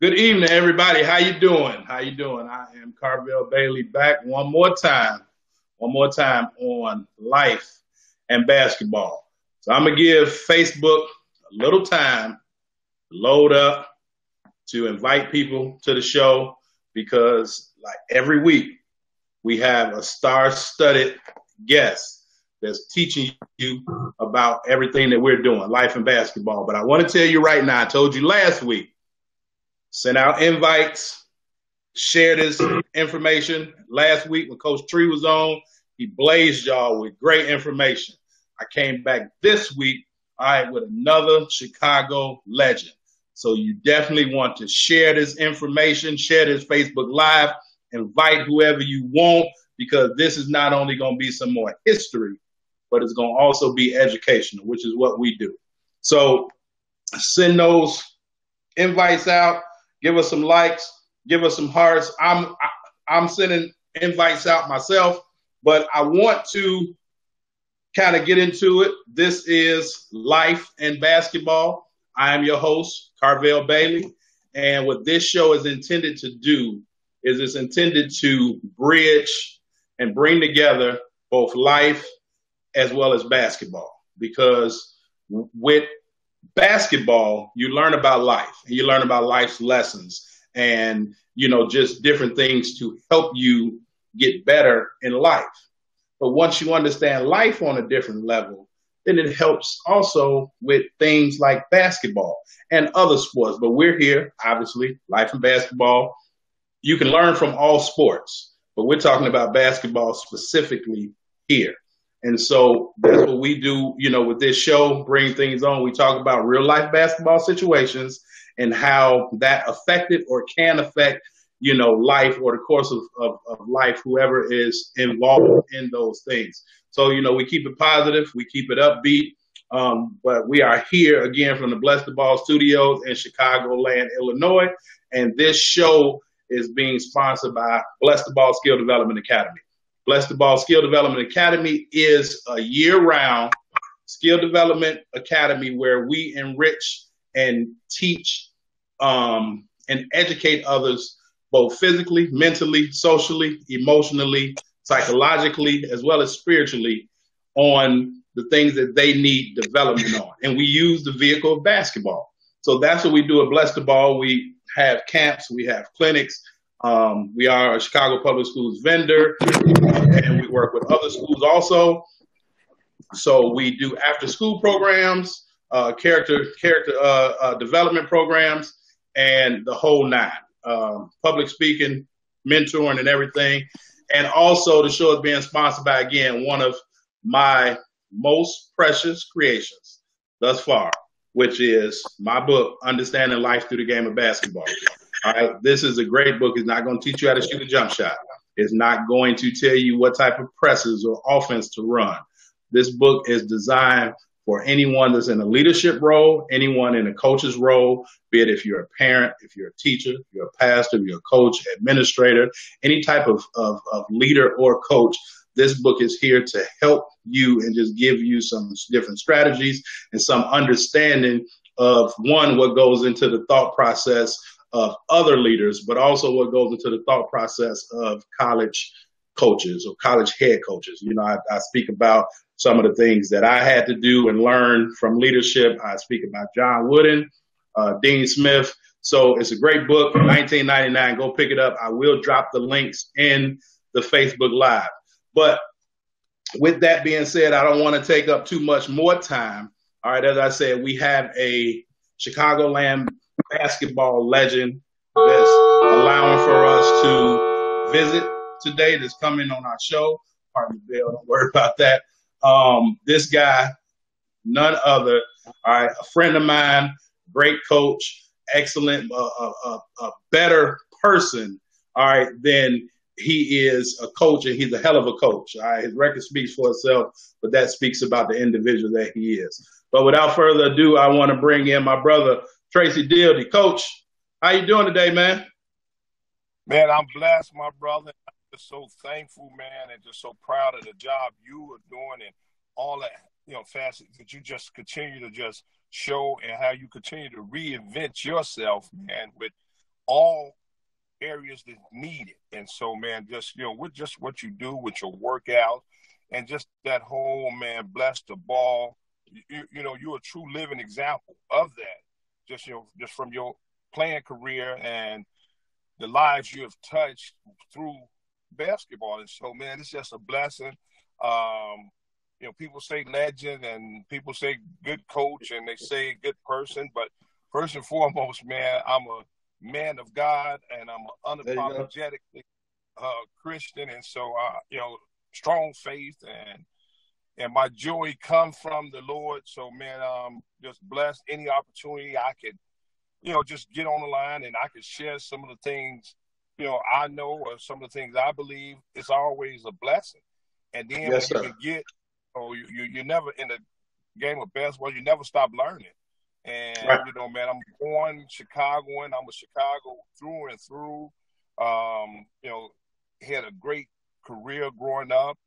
Good evening, everybody. How you doing? How you doing? I am Karvell Bailey back one more time, one more time on life and basketball. So I'm gonna give Facebook a little time to load up to invite people to the show because, like every week, we have a star-studded guest that's teaching you about everything that we're doing, life and basketball. But I want to tell you right now, I told you last week sent out invites, shared his information. Last week when Coach Tree was on, he blazed y'all with great information. I came back this week, all right, with another Chicago legend. So you definitely want to share this information, share this Facebook Live, invite whoever you want, because this is not only going to be some more history, but it's going to also be educational, which is what we do. So send those invites out give us some likes, give us some hearts. I'm I, I'm sending invites out myself, but I want to kind of get into it. This is life and basketball. I am your host, Karvell Bailey, and what this show is intended to do is it's intended to bridge and bring together both life as well as basketball because with basketball, you learn about life. And you learn about life's lessons and, you know, just different things to help you get better in life. But once you understand life on a different level, then it helps also with things like basketball and other sports. But we're here, obviously, life and basketball. You can learn from all sports, but we're talking about basketball specifically here. And so that's what we do, you know, with this show, bring things on. We talk about real life basketball situations and how that affected or can affect, you know, life or the course of, of, of life, whoever is involved in those things. So, you know, we keep it positive, we keep it upbeat. Um, but we are here again from the Bless the Ball Studios in Chicagoland, Illinois. And this show is being sponsored by Bless the Ball Skill Development Academy. Bless the Ball Skill Development Academy is a year round skill development academy where we enrich and teach um, and educate others both physically, mentally, socially, emotionally, psychologically, as well as spiritually on the things that they need development on. And we use the vehicle of basketball. So that's what we do at Bless the Ball. We have camps, we have clinics, um, we are a Chicago Public Schools vendor, and we work with other schools also. So we do after school programs, uh, character character uh, uh, development programs, and the whole nine. Um, public speaking, mentoring, and everything. And also, the show is being sponsored by again one of my most precious creations thus far, which is my book, Understanding Life Through the Game of Basketball. All right, this is a great book. It's not going to teach you how to shoot a jump shot. It's not going to tell you what type of presses or offense to run. This book is designed for anyone that's in a leadership role, anyone in a coach's role, be it if you're a parent, if you're a teacher, if you're a pastor, if you're a coach, administrator, any type of, of, of leader or coach. This book is here to help you and just give you some different strategies and some understanding of one, what goes into the thought process of other leaders, but also what goes into the thought process of college coaches or college head coaches. You know, I, I, speak about some of the things that I had to do and learn from leadership. I speak about John Wooden, uh, Dean Smith. So it's a great book, 1999. Go pick it up. I will drop the links in the Facebook Live. But with that being said, I don't want to take up too much more time. All right, as I said, we have a Chicagoland basketball legend that's allowing for us to visit today that's coming on our show. Pardon Bill, don't worry about that. Um, this guy, none other, all right, a friend of mine, great coach, excellent, uh, uh, uh, a better person, all right, than he is a coach and he's a hell of a coach. All right, his record speaks for itself, but that speaks about the individual that he is. But without further ado, I want to bring in my brother Tracy Dildy. Coach, how you doing today, man? Man, I'm blessed, my brother. I'm just so thankful, man, and just so proud of the job you are doing and all that, you know, facets that you just continue to just show and how you continue to reinvent yourself, man, with all areas that need it. And so, man, just you know, with just what you do with your workout, and just that whole man, bless the ball. You, you know, you're a true living example of that. Just you know, just from your playing career and the lives you have touched through basketball. And so, man, it's just a blessing. Um, you know, people say legend and people say good coach and they say good person, but first and foremost, man, I'm a man of God and I'm an unapologetically uh, Christian, and so uh, you know, strong faith and and my joy comes from the Lord. So, man, um, just blessed any opportunity I could, you know, just get on the line and I could share some of the things, you know, I know or some of the things I believe. It's always a blessing. And then yes, when you get, oh, you, you you never in the game of basketball, you never stop learning. And right. you know, man, I'm born Chicagoan. I'm a Chicago through and through. Um, you know, had a great career growing up.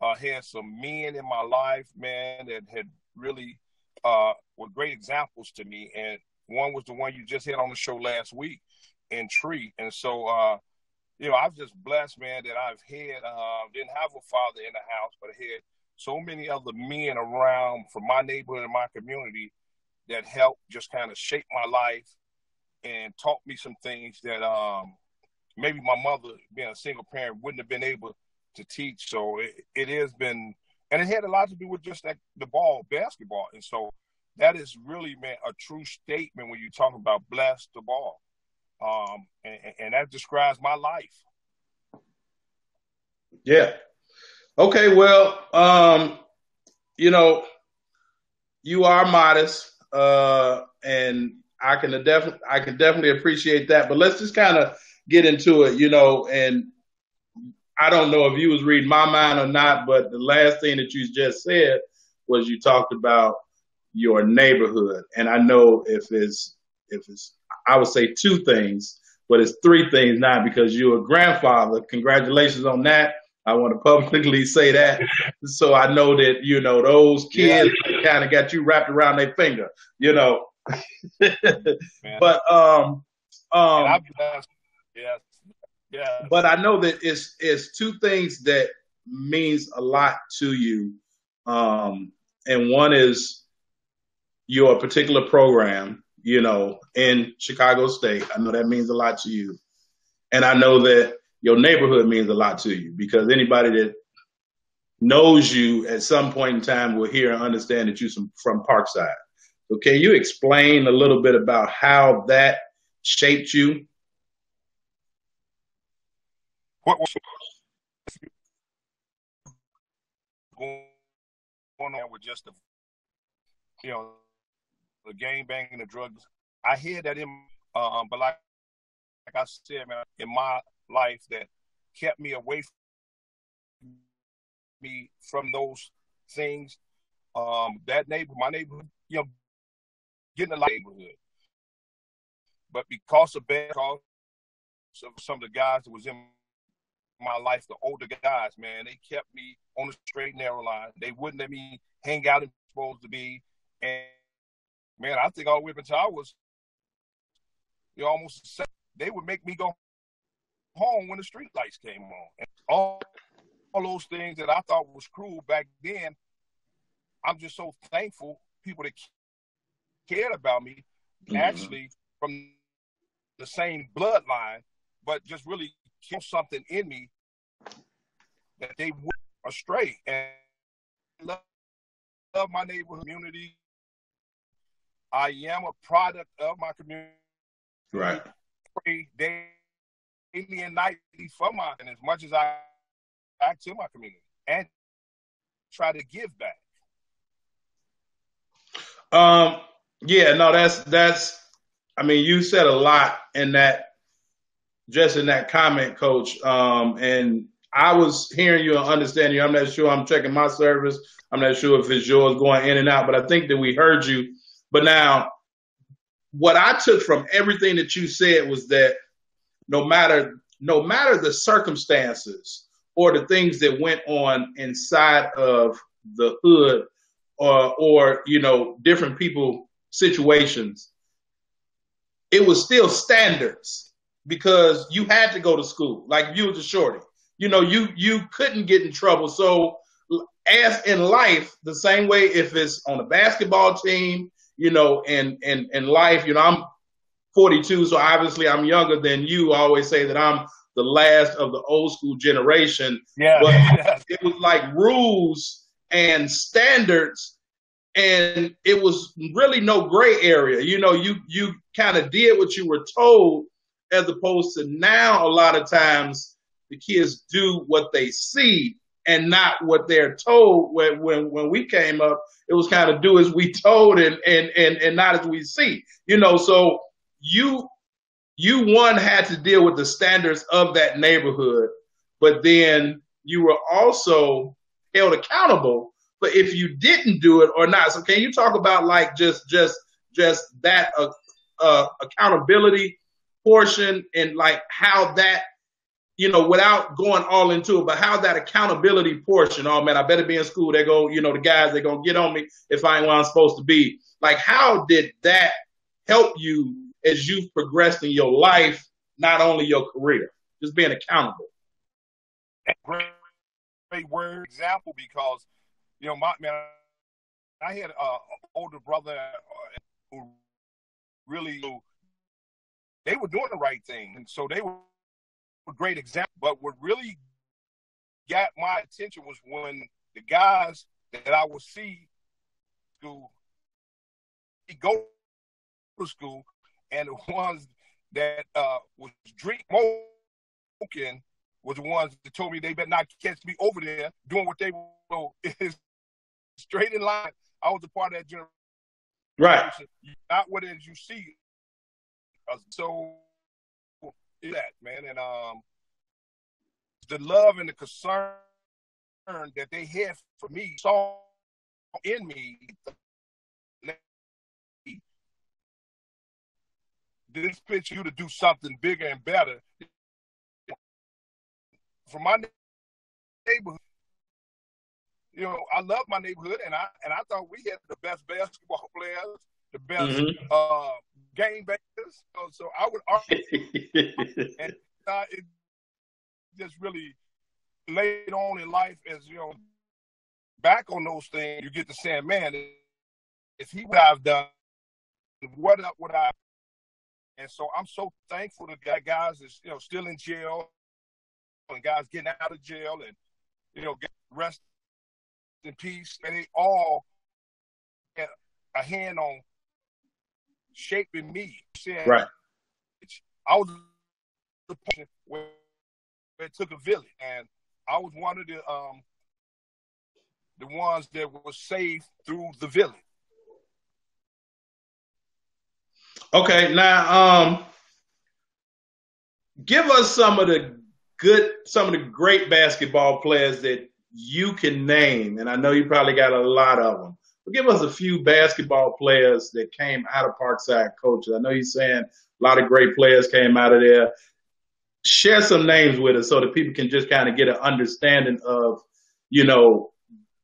Uh, had some men in my life, man, that had really uh, were great examples to me. And one was the one you just had on the show last week, in Tree. And so, uh, you know, I'm just blessed, man, that I've had uh, didn't have a father in the house, but I had so many other men around from my neighborhood and my community that helped just kind of shape my life and taught me some things that um, maybe my mother, being a single parent, wouldn't have been able to teach. So it, it has been, and it had a lot to do with just like the ball, basketball. And so that is really, man, a true statement when you talk about bless the ball. Um, and, and that describes my life. Yeah. Okay. Well, um, you know, you are modest, uh, and I can definitely, I can definitely appreciate that. But let's just kind of get into it, you know, and I don't know if you was reading my mind or not, but the last thing that you just said was you talked about your neighborhood. And I know if it's if it's I would say two things, but it's three things now because you're a grandfather. Congratulations on that. I want to publicly say that. so I know that, you know, those kids yeah. kind of got you wrapped around their finger, you know. but um um yeah, yeah. But I know that it's it's two things that means a lot to you. Um, and one is your particular program, you know, in Chicago State. I know that means a lot to you. And I know that your neighborhood means a lot to you because anybody that knows you at some point in time will hear and understand that you're from Parkside. Can you explain a little bit about how that shaped you what was going on with just the, you know, the gang banging, the drugs? I hear that in, um, but like, like I said, man, in my life that kept me away from me from those things. Um, that neighbor, my neighborhood, you know, getting a neighborhood. But because of bad, because of some of the guys that was in my life, the older guys, man, they kept me on the straight and narrow line. They wouldn't let me hang out and supposed to be. And man, I think all the way up until I was you know, almost they would make me go home when the street lights came on. And all, all those things that I thought was cruel back then, I'm just so thankful people that cared about me mm-hmm. actually from the same bloodline, but just really kill something in me that they went astray. And love, love my neighborhood community. I am a product of my community. Right. Pray daily and nightly for my, and as much as I back to my community and try to give back. Um. Yeah. No. That's that's. I mean, you said a lot in that just in that comment, Coach. Um, and I was hearing you and understanding you. I'm not sure I'm checking my service. I'm not sure if it's yours going in and out, but I think that we heard you. But now, what I took from everything that you said was that no matter no matter the circumstances or the things that went on inside of the hood or or you know different people situations, it was still standards because you had to go to school. Like you was a shorty, you know, you you couldn't get in trouble. So as in life, the same way if it's on a basketball team, you know, in in in life, you know, I'm 42, so obviously I'm younger than you. I always say that I'm the last of the old school generation. Yeah. But it was like rules and standards and it was really no gray area. You know, you you kind of did what you were told as opposed to now a lot of times the kids do what they see and not what they're told. When when when we came up it was kind of do as we told and and and, and not as we see you know? So you you one had to deal with the standards of that neighborhood, but then you were also held accountable. But if you didn't do it or not. So can you talk about like just just just that uh, uh, accountability portion and like how that you know without going all into it, but how that accountability portion? Oh man, I better be in school. They go, you know, the guys they're gonna get on me if I ain't where I'm supposed to be. Like how did that help you as you've progressed in your life, not only your career, just being accountable. Great, great word example because you know my man, I had a older brother uh, who really they were doing the right thing, and so they were a great example. But what really got my attention was when the guys that I would see school, go to school, and the ones that uh, was drink smoking was the ones that told me they better not catch me over there doing what they were is straight in line. I was a part of that generation. Right. Not what it is you see. Uh, so that man, and um, the love and the concern that they had for me saw in me this pitch you to do something bigger and better. For my neighborhood, you know, I love my neighborhood, and I and I thought we had the best basketball players, the best mm-hmm. uh, game bakers. So, so I would argue, and uh, it just really laid on in life as you know, back on those things, you get to saying, man, if he would have done, what up would I and so I'm so thankful to guys is you know still in jail and guys getting out of jail and you know get rest in peace. And they all had a hand on shaping me. Right. I was the person where it took a village, and I was one of the um the ones that was saved through the village. Okay, now um, give us some of the good, some of the great basketball players that you can name, and I know you probably got a lot of them. But give us a few basketball players that came out of Parkside coaches. I know you're saying a lot of great players came out of there. Share some names with us so that people can just kind of get an understanding of, you know,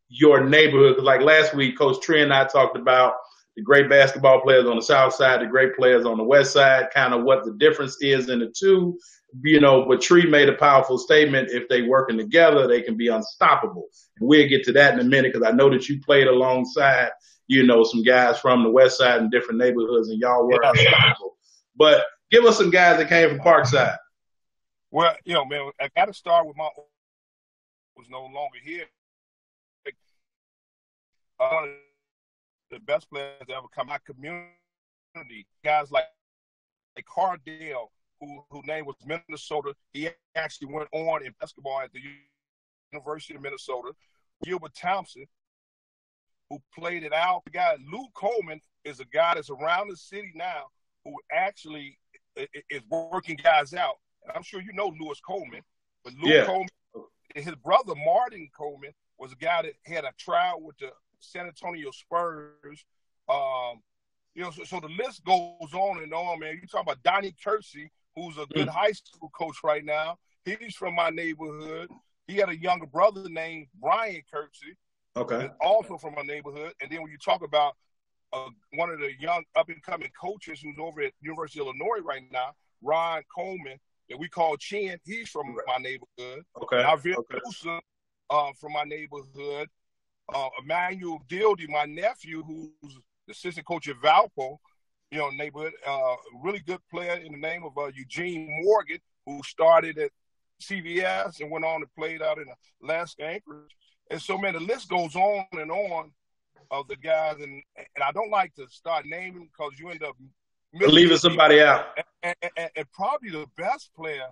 your neighborhood. Like last week, Coach Tree and I talked about the great basketball players on the south side, the great players on the west side, kind of what the difference is in the two. You know, but Tree made a powerful statement. If they working together, they can be unstoppable. And we'll get to that in a minute because I know that you played alongside, you know, some guys from the west side and different neighborhoods, and y'all were unstoppable. But give us some guys that came from Parkside. Well, you know, man, I got to start with my was no longer here. Uh, the best players that ever come out community. Guys like like Cardale, who whose name was Minnesota. He actually went on in basketball at the University of Minnesota. Gilbert Thompson, who played it out. The guy Luke Coleman is a guy that's around the city now who actually is working guys out. And I'm sure you know Lewis Coleman, but Luke yeah. Coleman, his brother Martin Coleman was a guy that had a trial with the San Antonio Spurs. Um, you know, so, so, the list goes on and on, man. You talk about Donnie Kersey, who's a good mm. high school coach right now. He's from my neighborhood. He had a younger brother named Brian Kersey. Okay. Also from my neighborhood. And then when you talk about uh, one of the young up and coming coaches who's over at University of Illinois right now, Ron Coleman that we call Chin. He's from right. my neighborhood. Okay. Javier okay. Musa, uh, from my neighborhood. Uh, Emmanuel Dildy, my nephew, who's the assistant coach at Valpo, you know, neighborhood, uh, really good player in the name of uh, Eugene Morgan, who started at CVS and went on and played out in Alaska Anchorage. And so, man, the list goes on and on of the guys, and and I don't like to start naming because you end up leaving somebody out. And, and, and, probably the best player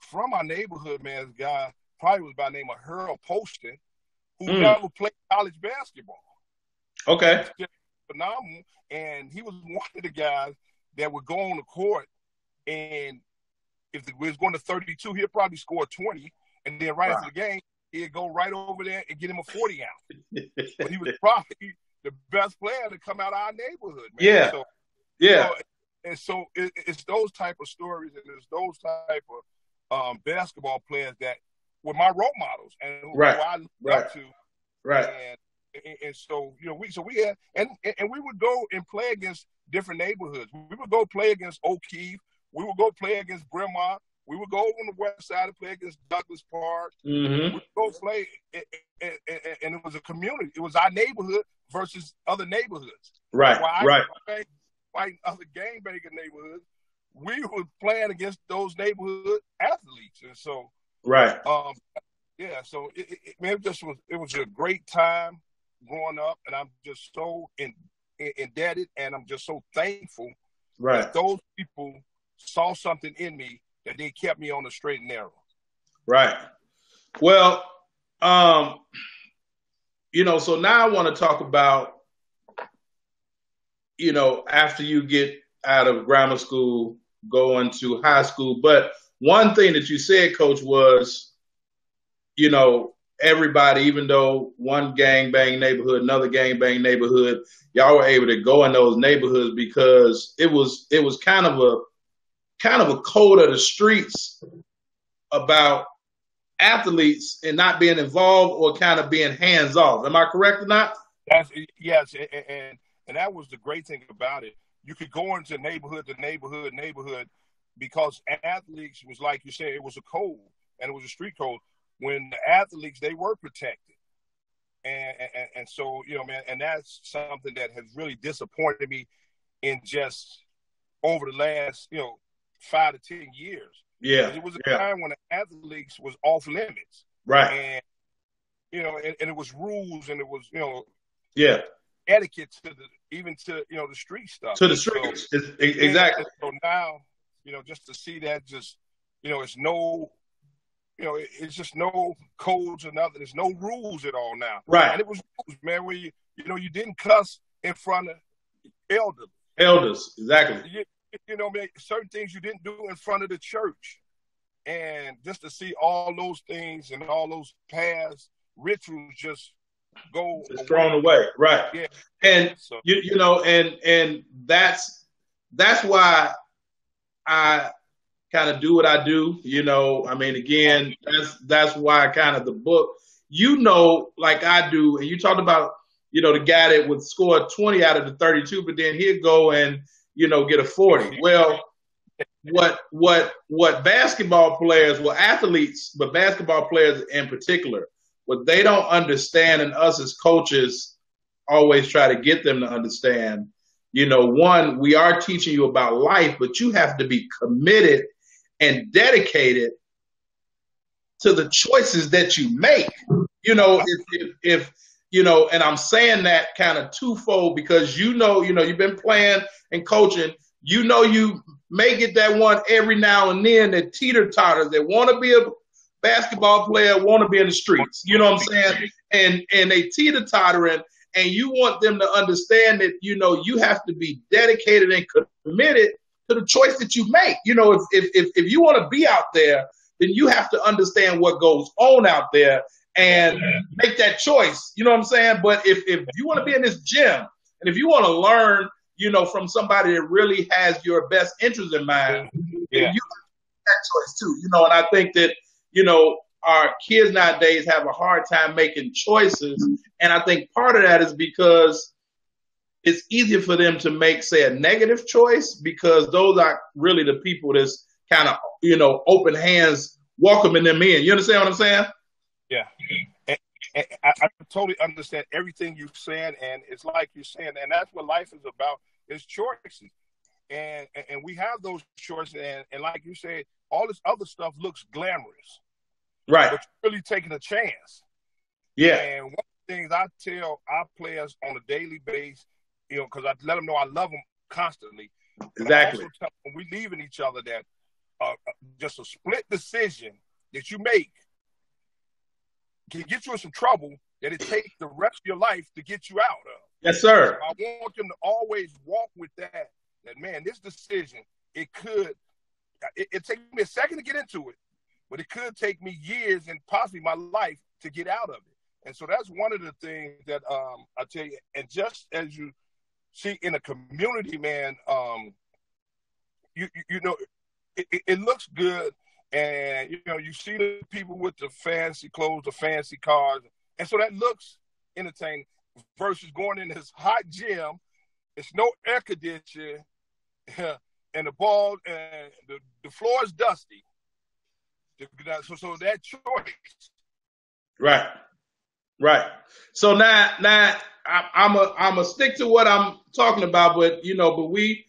from our neighborhood, man, this guy probably was by the name of Harold Poston, who mm. never played college basketball. Okay. Phenomenal. And he was one of the guys that would go on the court and if it was going to 32, he'd probably score 20. And then right wow. after the game, he'd go right over there and get him a 40 ounce. but he was probably the best player to come out of our neighborhood, man. Yeah. So, yeah. So, and so it, it's those type of stories and it's those type of um, basketball players that were my role models and who, right. who I looked right. up to. Right. And, and, and so you know we so we had and and we would go and play against different neighborhoods. We would go play against O'Keefe. We would go play against Bremont. We would go on the west side and play against Douglas Park. Mm-hmm. We go play, and, and, and, it was a community. It was our neighborhood versus other neighborhoods. Right, right. Fight, fighting other gangbanging neighborhoods. We were playing against those neighborhood athletes, and so right. Um, yeah. So it, it, it, man, it just was. It was a great time growing up, and I'm just so in, in, indebted, and I'm just so thankful right. that those people saw something in me that they kept me on the straight and narrow. Right. Well, um, you know, so now I want to talk about, you know, after you get out of grammar school, going to high school. But one thing that you said, coach, was, you know, everybody, even though one gang bang neighborhood, another gang bang neighborhood, y'all were able to go in those neighborhoods because it was it was kind of a kind of a code of the streets about athletes and not being involved or kind of being hands off. Am I correct or not? That's, yes, and, and and that was the great thing about it. You could go into neighborhood to neighborhood, neighborhood, because athletes was like you said, it was a code and it was a street code. When the athletes they were protected, and, and and so you know, man, and that's something that has really disappointed me in just over the last you know five to ten years. Yeah, it was a yeah. time when the athletes was off limits, right? And you know, and, and, it was rules, and it was you know, yeah, etiquette to the even to you know the street stuff to the streets so, exactly. So now, you know, just to see that, just you know, it's no. You know, it's just no codes or nothing. There's no rules at all now. Right. And it was rules, man, where you, you know, you didn't cuss in front of elders. Elders, exactly. You, you know, man, certain things you didn't do in front of the church. And just to see all those things and all those past rituals just go just thrown away. Right. Yeah. And so. you you know, and and that's that's why I kind of do what I do. You know, I mean again, that's that's why kind of the book, you know, like I do, and you talked about, you know, the guy that would score 20 out of the 32, but then he'd go and you know, get a 40. Well, what what what basketball players, well athletes, but basketball players in particular, what they don't understand and us as coaches always try to get them to understand, you know, one, we are teaching you about life, but you have to be committed and dedicated to the choices that you make. You know, if, if, if you know, and I'm saying that kind of twofold because you know, you know, you've been playing and coaching. You know, you may get that one every now and then that teeter totters that want to be a basketball player, want to be in the streets. You know what I'm saying? And and they teeter tottering, and you want them to understand that you know you have to be dedicated and committed to the choice that you make. You know, if if if, if you want to be out there, then you have to understand what goes on out there and make that choice. You know what I'm saying? But if, if you want to be in this gym and if you want to learn, you know, from somebody that really has your best interest in mind, yeah. you make that choice too. You know, and I think that, you know, our kids nowadays have a hard time making choices. And I think part of that is because it's easier for them to make, say, a negative choice because those are really the people that's kind of you know open hands welcoming them in. You understand what I'm saying? Yeah. And, and I, I, totally understand everything you're saying, and it's like you're saying, and that's what life is about: is choices. And and we have those choices, and, and like you said, all this other stuff looks glamorous, right? But you're really taking a chance. Yeah. And one of the things I tell our players on a daily basis, you know, because I let them know I love them constantly. Exactly. when we leaving each other that uh, uh, just a split decision that you make can get you in some trouble that it takes the rest of your life to get you out of. Yes, sir. I want them to always walk with that. That man, this decision, it could, it, it take me a second to get into it, but it could take me years and possibly my life to get out of it. And so that's one of the things that um, I tell you. And just as you see in a community, man, um, you, you, know, it, it, looks good, and you know, you see the people with the fancy clothes, the fancy cars, and so that looks entertaining. Versus going in this hot gym, it's no air conditioning, and the ball and the, the floor is dusty. So, so that choice, right, right. So now, now I'm a I'm a stick to what I'm talking about, but you know, but we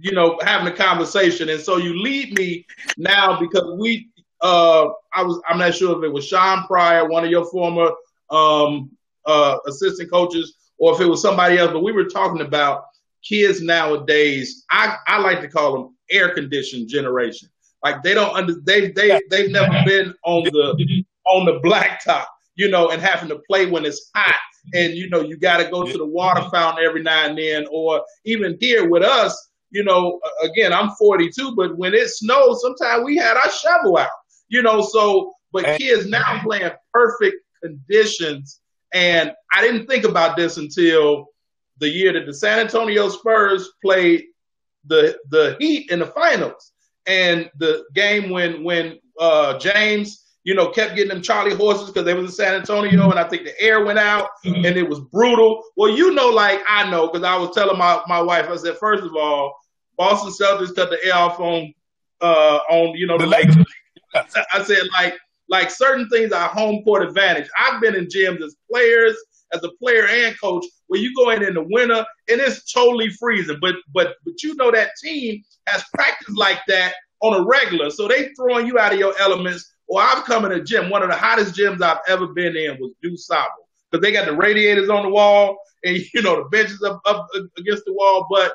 you know, having a conversation. And so you lead me now because we, uh, I was, I'm not sure if it was Sean Pryor, one of your former, um, uh, assistant coaches, or if it was somebody else, but we were talking about kids nowadays. I, I like to call them air conditioned generation. Like they don't under, they, they, they've never been on the, on the blacktop, you know, and having to play when it's hot. Mm-hmm. And, you know, you got to go to the water mm-hmm. fountain every now and then, or even here with us, you know, again, I'm 42, but when it snows, sometimes we had our shovel out, you know, so, but kids now mm-hmm. playing perfect conditions. And I didn't think about this until the year that the San Antonio Spurs played the, the Heat in the finals. And the game when, when, uh, James, you know, kept getting them Charlie horses because they was in San Antonio and I think the air went out and it was brutal. Well, you know, like I know because I was telling my, my wife, I said, first of all, Boston Celtics cut the air off on uh, on you know the, the Lakers. I said like like certain things are home court advantage. I've been in gyms as players, as a player and coach, where you go in in the winter and it's totally freezing. But but but you know that team has practiced like that on a regular, so they throwing you out of your elements. Or I've come in a gym. One of the hottest gyms I've ever been in was DuSable because they got the radiators on the wall and you know the benches up, up against the wall, but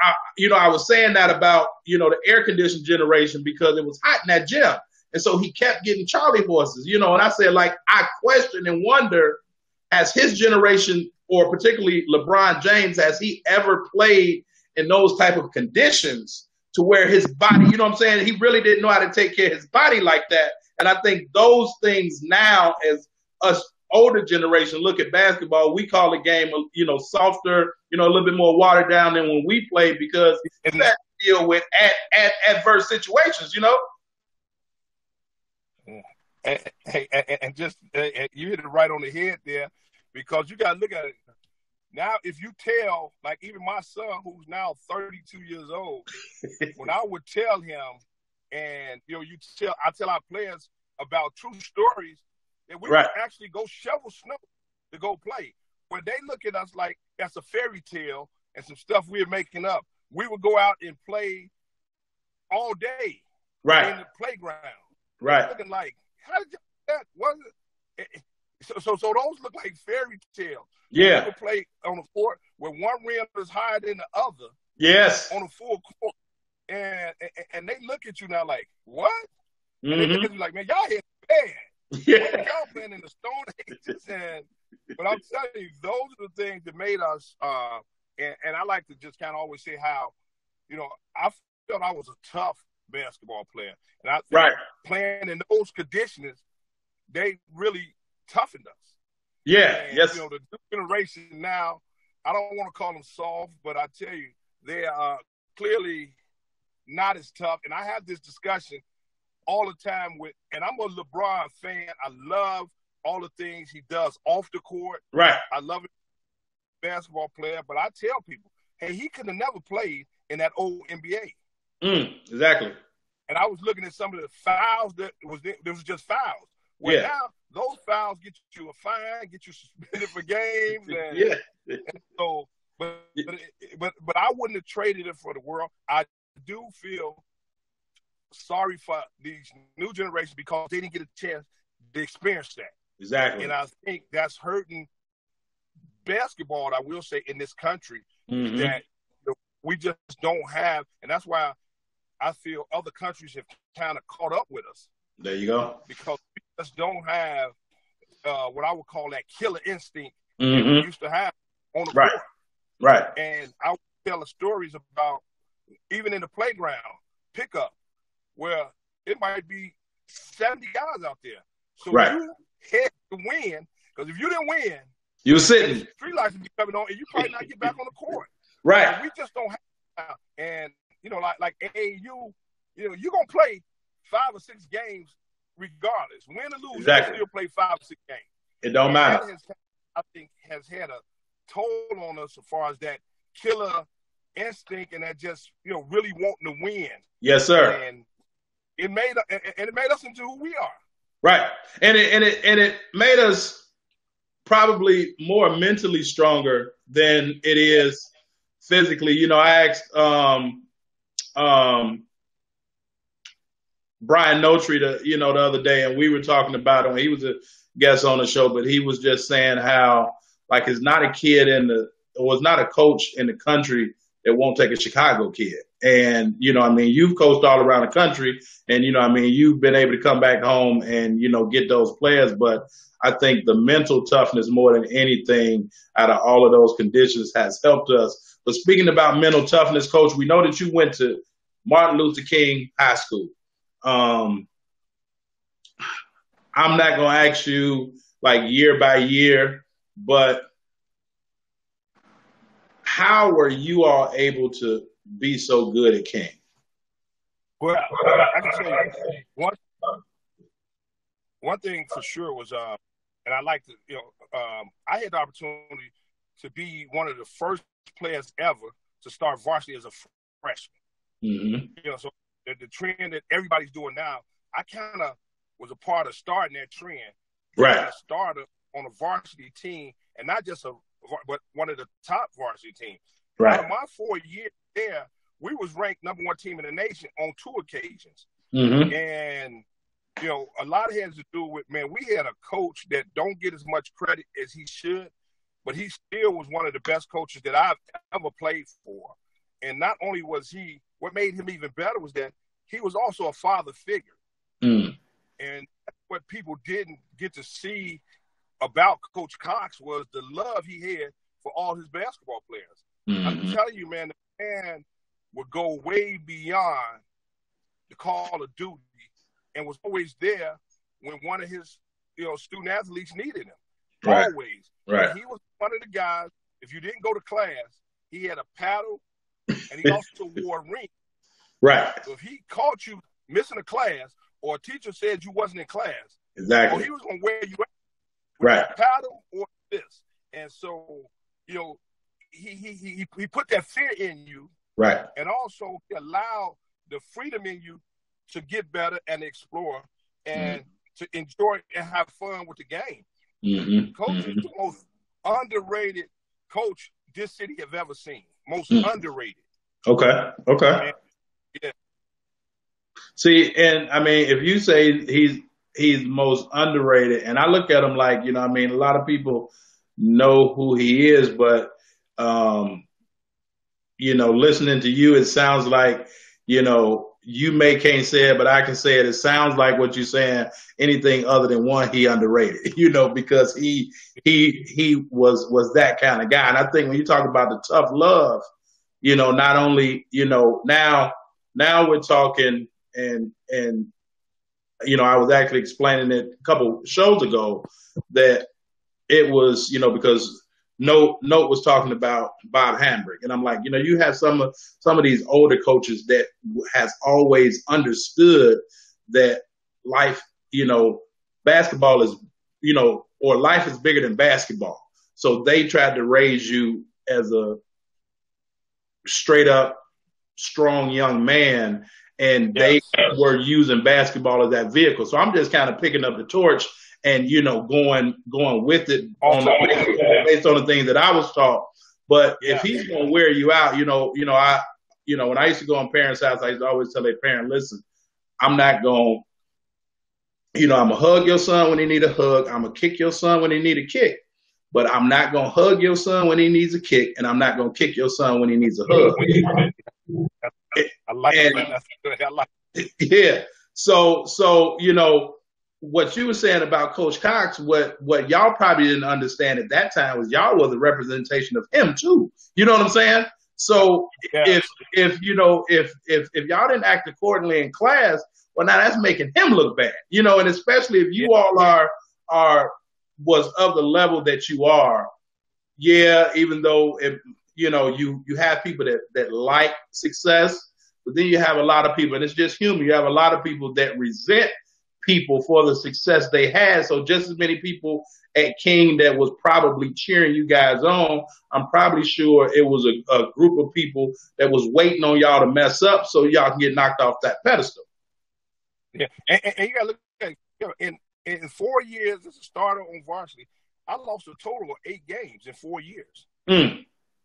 I, you know, I was saying that about, you know, the air conditioned generation because it was hot in that gym. And so he kept getting Charlie horses, you know, and I said, like, I question and wonder, as his generation, or particularly LeBron James, has he ever played in those type of conditions to where his body, you know what I'm saying? He really didn't know how to take care of his body like that. And I think those things now, as us older generation look at basketball, we call the game, uh, you know, softer, you know, a little bit more watered down than when we played because that deal with at, at, adverse situations, you know. And, and, and just you hit it right on the head there, because you got to look at it now. If you tell, like even my son, who's now 32 years old, when I would tell him, and you know, you tell, I tell our players about true stories that we right. would actually go shovel snow to go play. When they look at us like that's a fairy tale and some stuff we're making up, we would go out and play all day right. in the playground. Right. Looking like, how did you that? Was it? So, so, so those look like fairy tales. Yeah. We play on a court where one rim is higher than the other. Yes. On a full court. And, and, and they look at you now like, what? And mm-hmm. they look at you like, man, y'all hit bad. Yeah. Y'all been in the Stone Ages, and but I'm telling you, those are the things that made us. Uh, and, and I like to just kind of always say how, you know, I felt I was a tough basketball player, and I right playing in those conditions, they really toughened us. Yeah. And, yes. You know, the new generation now, I don't want to call them soft, but I tell you, they are clearly not as tough. And I have this discussion all the time with, and I'm a LeBron fan. I love all the things he does off the court. Right. I love it. Basketball player, but I tell people, hey, he could have never played in that old NBA. Mm, exactly. And I was looking at some of the fouls that was there was just fouls. Well, yeah. now those fouls get you a fine, get you suspended for games, and, yeah. and so. But, but but but I wouldn't have traded it for the world. I do feel sorry for these new generations because they didn't get a chance to experience that. Exactly. And I think that's hurting basketball, I will say, in this country mm-hmm. that we just don't have. And that's why I feel other countries have kind of caught up with us. There you go. Because just don't have uh, what I would call that killer instinct mm-hmm. that we used to have on the right. court. Right. And I would tell stories about even in the playground pickup where it might be 70 guys out there. So right. you had to win because if you didn't win, you're sitting. Street lights be coming on, and you probably not get back on the court. Right. we just don't have. And you know, like like AAU, you know, you're gonna play five or six games regardless. Win or lose, exactly. still play five or six games. It don't and matter. Has, I think has had a toll on us as far as that killer instinct and that just you know really wanting to win. Yes, sir. And it made and it made us into who we are. Right, and it and it and it made us probably more mentally stronger than it is physically. You know, I asked um, um, Brian Notary, the, you know, the other day, and we were talking about him. He was a guest on the show, but he was just saying how, like, it's not a kid in the, was not a coach in the country that won't take a Chicago kid. And, you know, I mean, you've coached all around the country and, you know, I mean, you've been able to come back home and, you know, get those players. But I think the mental toughness more than anything out of all of those conditions has helped us. But speaking about mental toughness, coach, we know that you went to Martin Luther King High School. Um, I'm not going to ask you like year by year, but how were you all able to be so good at King? Well, I can tell you one one thing for sure was, uh, and I like to, you know, um, I had the opportunity to be one of the first players ever to start varsity as a freshman. Mm-hmm. You know, so the, the, trend that everybody's doing now, I kind of was a part of starting that trend. Right. A starter on a varsity team, and not just a, but one of the top varsity teams. Right. My four years there, we was ranked number one team in the nation on two occasions. Mm-hmm. And you know, a lot of has to do with man. We had a coach that don't get as much credit as he should, but he still was one of the best coaches that I've ever played for. And not only was he, what made him even better was that he was also a father figure. Mm. And what people didn't get to see about Coach Cox was the love he had for all his basketball players. Mm-hmm. I'm telling you, man, the man would go way beyond the call of duty and was always there when one of his you know student athletes needed him. Right. Always. Right. And he was one of the guys. If you didn't go to class, he had a paddle, and he also wore a ring. Right. So if he caught you missing a class, or a teacher said you wasn't in class, exactly, well, he was going to wear you out right paddle or this. And so you know, he he he he put that fear in you, right, and also allow the freedom in you to get better and explore and mm-hmm. to enjoy and have fun with the game. Mm-hmm. Coach mm-hmm. is the most underrated coach this city have ever seen. Most mm-hmm. underrated. Okay. Okay. And, yeah. See, and I mean, if you say he's he's most underrated, and I look at him like, you know, I mean, a lot of people know who he is, but um, you know, listening to you, it sounds like, you know, you may can't say it, but I can say it. It sounds like what you're saying. Anything other than one, he underrated, you know, because he he he was was that kind of guy. And I think when you talk about the tough love, you know, not only you know now now we're talking and and you know I was actually explaining it a couple shows ago that it was you know because Note Note was talking about Bob Hambric, and I'm like, you know, you have some of some of these older coaches that has always understood that life, you know, basketball is, you know, or life is bigger than basketball. So they tried to raise you as a straight up strong young man, and yes. they were using basketball as that vehicle. So I'm just kind of picking up the torch and you know going going with it on the, based on the things that I was taught. But yeah. if he's going to wear you out, you know, you know, I, you know, when I used to go on parents' house, I used to always tell their parent, listen, I'm not gonna, you know, I'm gonna hug your son when he need a hug. I'm gonna kick your son when he need a kick. But I'm not gonna hug your son when he needs a kick, and I'm not gonna kick your son when he needs a hug. I like and, I like Yeah. So so you know what you were saying about Coach Cox, what what y'all probably didn't understand at that time was y'all was a representation of him too. You know what I'm saying? So yeah. if if you know if if if y'all didn't act accordingly in class, well now that's making him look bad. You know, and especially if you yeah. all are are was of the level that you are, yeah, even though if you know you you have people that that like success, but then you have a lot of people, and it's just human. You have a lot of people that resent people for the success they had. So just as many people at King that was probably cheering you guys on, I'm probably sure it was a, a group of people that was waiting on y'all to mess up so y'all can get knocked off that pedestal. Yeah, and, and, and you got to look at you know, in in four years as a starter on varsity, I lost a total of eight games in four years. Mm.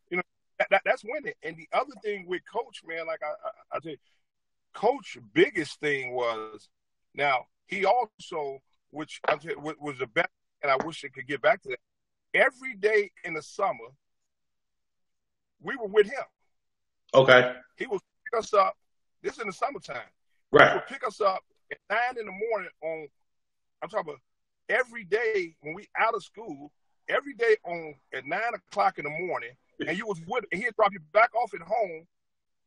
You know that, that, that's winning. And the other thing with coach, man, like I, I, I tell you, coach biggest thing was now he also, which was the best, and I wish it could get back to that. Every day in the summer, we were with him. Okay. He would pick us up. This in the summertime. Right. He would pick us up at nine in the morning on. I'm talking about every day when we out of school. Every day on at nine o'clock in the morning, and you was with. And he'd drop you back off at home,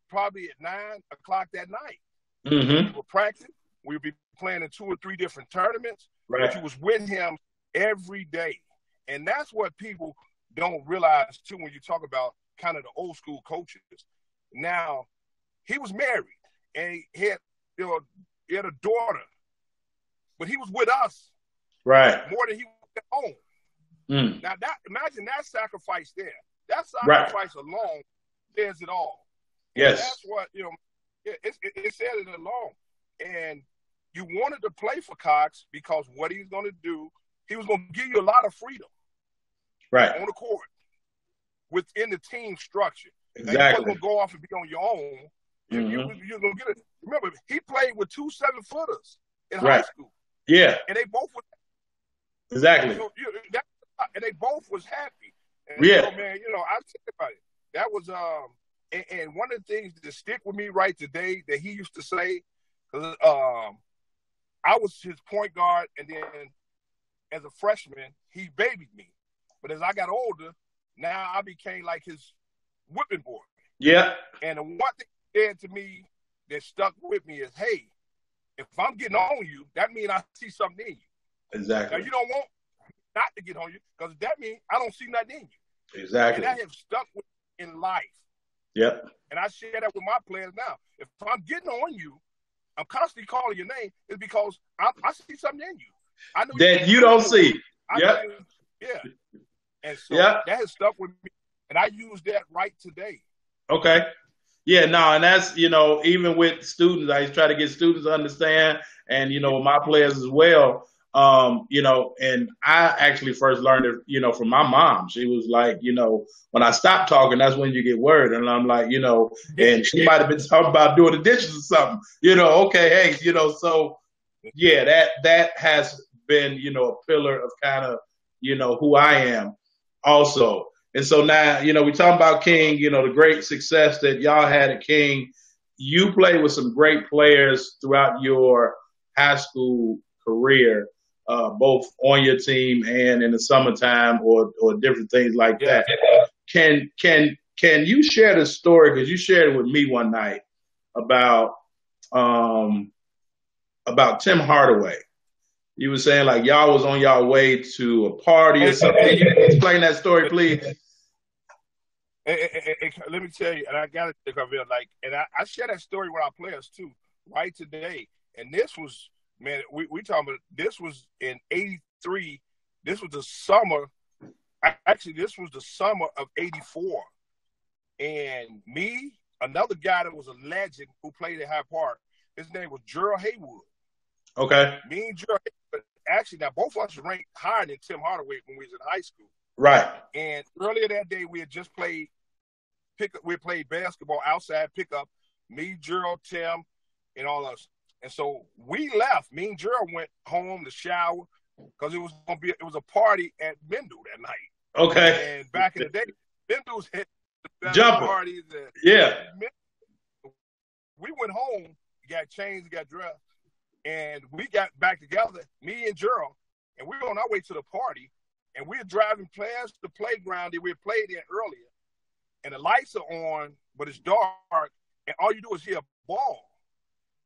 probably at nine o'clock that night. Mm-hmm. We would practice. We would be playing in two or three different tournaments, right. but you was with him every day. And that's what people don't realize too when you talk about kind of the old school coaches. Now, he was married and he had you know he had a daughter, but he was with us, right? More than he was at home. Mm. Now that imagine that sacrifice there. That sacrifice right. alone says it all. Yes, and that's what you know. It, it, it said it alone, and you wanted to play for Cox because what he's going to do, he was going to give you a lot of freedom, right, on the court within the team structure. Exactly. Now, you going to go off and be on your own. Mm-hmm. You, you, you're going to get it. Remember, he played with two seven footers in right. high school. Yeah, and they both were exactly. So, you, that, and they both was happy. And yeah, so, man. You know, I think about it. That was um, and, and, one of the things that stick with me right today that he used to say, um, I was his point guard, and then as a freshman, he babied me. But as I got older, now I became like his whipping boy. Yeah. And the one thing he said to me that stuck with me is, "Hey, if I'm getting on you, that means I see something in you. Exactly. Now you don't want not to get on you because that means I don't see nothing in you. Exactly. And that has stuck with me in life. Yep. And I share that with my players now. If I'm getting on you, I'm constantly calling your name is because I, I see something in you. I know that you, you don't see. Yeah. Yeah. And so yep. that has stuck with me. And I use that right today. Okay. Yeah, no, and that's you know, even with students, I try to get students to understand, and you know, my players as well. Um, you know, and I actually first learned it, you know, from my mom. She was like, you know, when I stop talking, that's when you get worried. And I'm like, you know, and she might have been talking about doing the dishes or something, you know, okay, hey, you know, so yeah, that that has been, you know, a pillar of kind of, you know, who I am also. And so now, you know, we talk about King, you know, the great success that y'all had at King. You played with some great players throughout your high school career uh, both on your team and in the summertime or or different things like yeah. that. Can can can you share the story because you shared it with me one night about um about Tim Hardaway. You were saying like y'all was on y'all way to a party or something. Can you explain that story, please? Hey, hey, hey, let me tell you, and I got to think of it like, and I, I share that story with our players too, right today. And this was man, we we talking about this was in '83. This was the summer. Actually, this was the summer of '84, and me, another guy that was a legend who played at High Park. His name was Gerald Haywood. Okay. Me and Gerald Haywood, actually, now both of us ranked higher than Tim Hardaway when we was in high school. Right. And earlier that day, we had just played pick. We played basketball outside pickup. Me, Gerald, Tim, and all of us. And so we left. Me and Gerald went home to shower because it was gonna be. It was a party at Bendu that night. Okay. And back in the day, Bendu's hit the best Jumper. parties. And Yeah. we went home, got changed, got dressed, and we got back together, me and Gerald, and we were on our way to the party, and we were driving past the playground that we had played in earlier, and the lights are on, but it's dark, and all you do is hear a ball.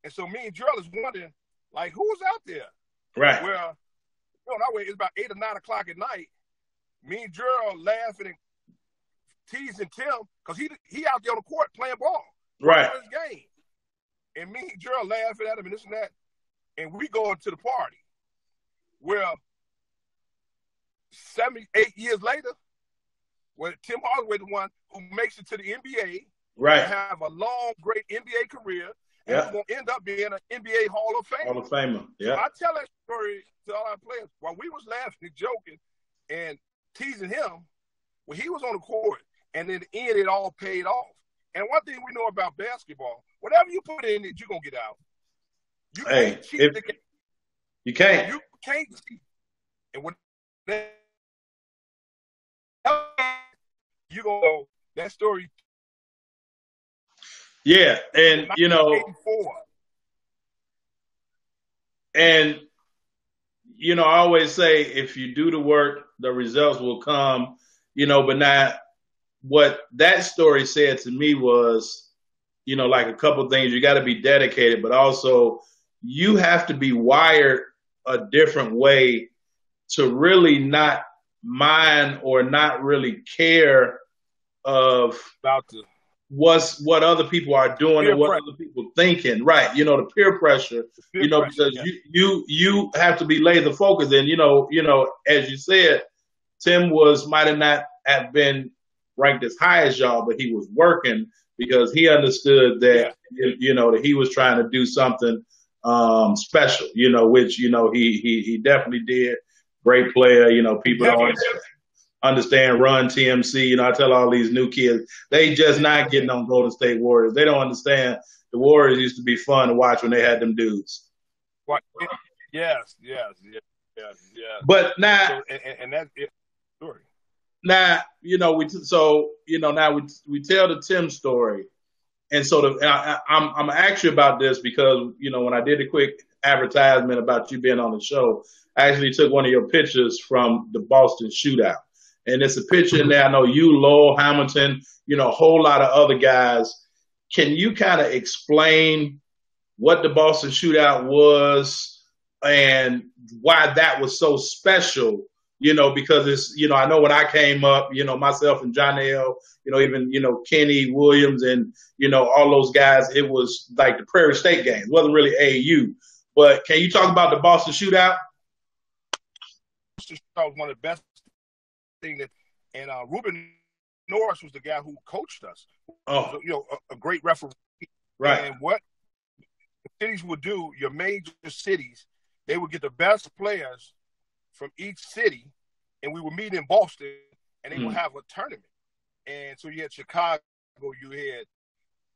And so me and Gerald is wondering, like, who's out there? Right. Well, we're on our way, it's about eight or nine o'clock at night. Me and Gerald laughing and teasing Tim because he he out there on the court playing ball Right. his game. And me and Gerald laughing at him and this and that. And we going to the party. Well, 78 years later, when Tim Hardaway the one who makes it to the NBA, Right. have a long, great NBA career, and Yeah. is going to end up being an NBA Hall of Fame. Hall of Famer. Yeah. I tell that story to all our players while we was laughing and joking and teasing him when he was on the court, and in the end, it all paid off. And one thing we know about basketball, whatever you put in it, you're gonna get out. You Hey, can't cheat if- the game. You can't. You can't cheat. And when you gonna go that story Yeah. And you know, and you know, I always say if you do the work, the results will come. You know, but not what that story said to me was, you know, like a couple things. You got to be dedicated, but also you have to be wired a different way to really not mind or not really care of about to what's what other people are doing Peer and what pressure. other people thinking. Right. You know, the peer pressure you know, because Yeah. you you you have to be laser focused, and you know, you know, as you said, Tim was might have not have been ranked as high as y'all, but he was working because he understood that you, you know that he was trying to do something um, special, you know, which you know he he he definitely did. Great player, you know, people Definitely. Understand run TMC. You know, I tell all these new kids they just not getting on Golden State Warriors. They don't understand the Warriors used to be fun to watch when they had them dudes. What- Yes, yes, yes, yes, yes. But now, So, and, and, that's it. Story. now you know we so you know now we we tell the Tim story, and so the I, I- I'm I'm actually about this because you know when I did a quick advertisement about you being on the show, I actually took one of your pictures from the Boston shootout, and it's a picture in there. I know you, Lowell Hamilton, you know a whole lot of other guys. Can you kind of explain what the Boston shootout was and why that was so special? you know, because it's, you know, I know when I came up, you know, myself and John L, you know, even, you know, Kenny Williams and, you know, all those guys, it was like the Prairie State games. It wasn't really AU. But can you talk about the Boston shootout? Boston Shootout was one of the best that, and uh, Ruben Norris was the guy who coached us. Oh, you know, a, a great referee. right. And what cities would do, your major cities, they would get the best players from each city, and we would meet in Boston, and they would Mm. have a tournament. And so you had Chicago, you had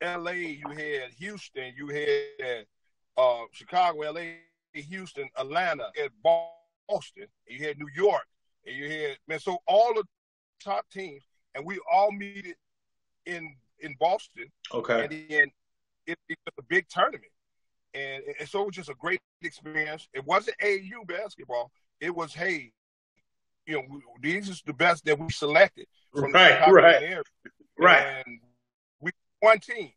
L.A., you had Houston, you had uh, Chicago, L.A., Houston, Atlanta, you had Boston, you had New York, and you had man. So all the top teams, and we all meet in in Boston, Okay. and then it, it was a big tournament. And, and so it was just a great experience. It wasn't AAU basketball. It was, hey, you know, we- these is the best that we selected from the Right, Chicago right. area. Right. And we one team,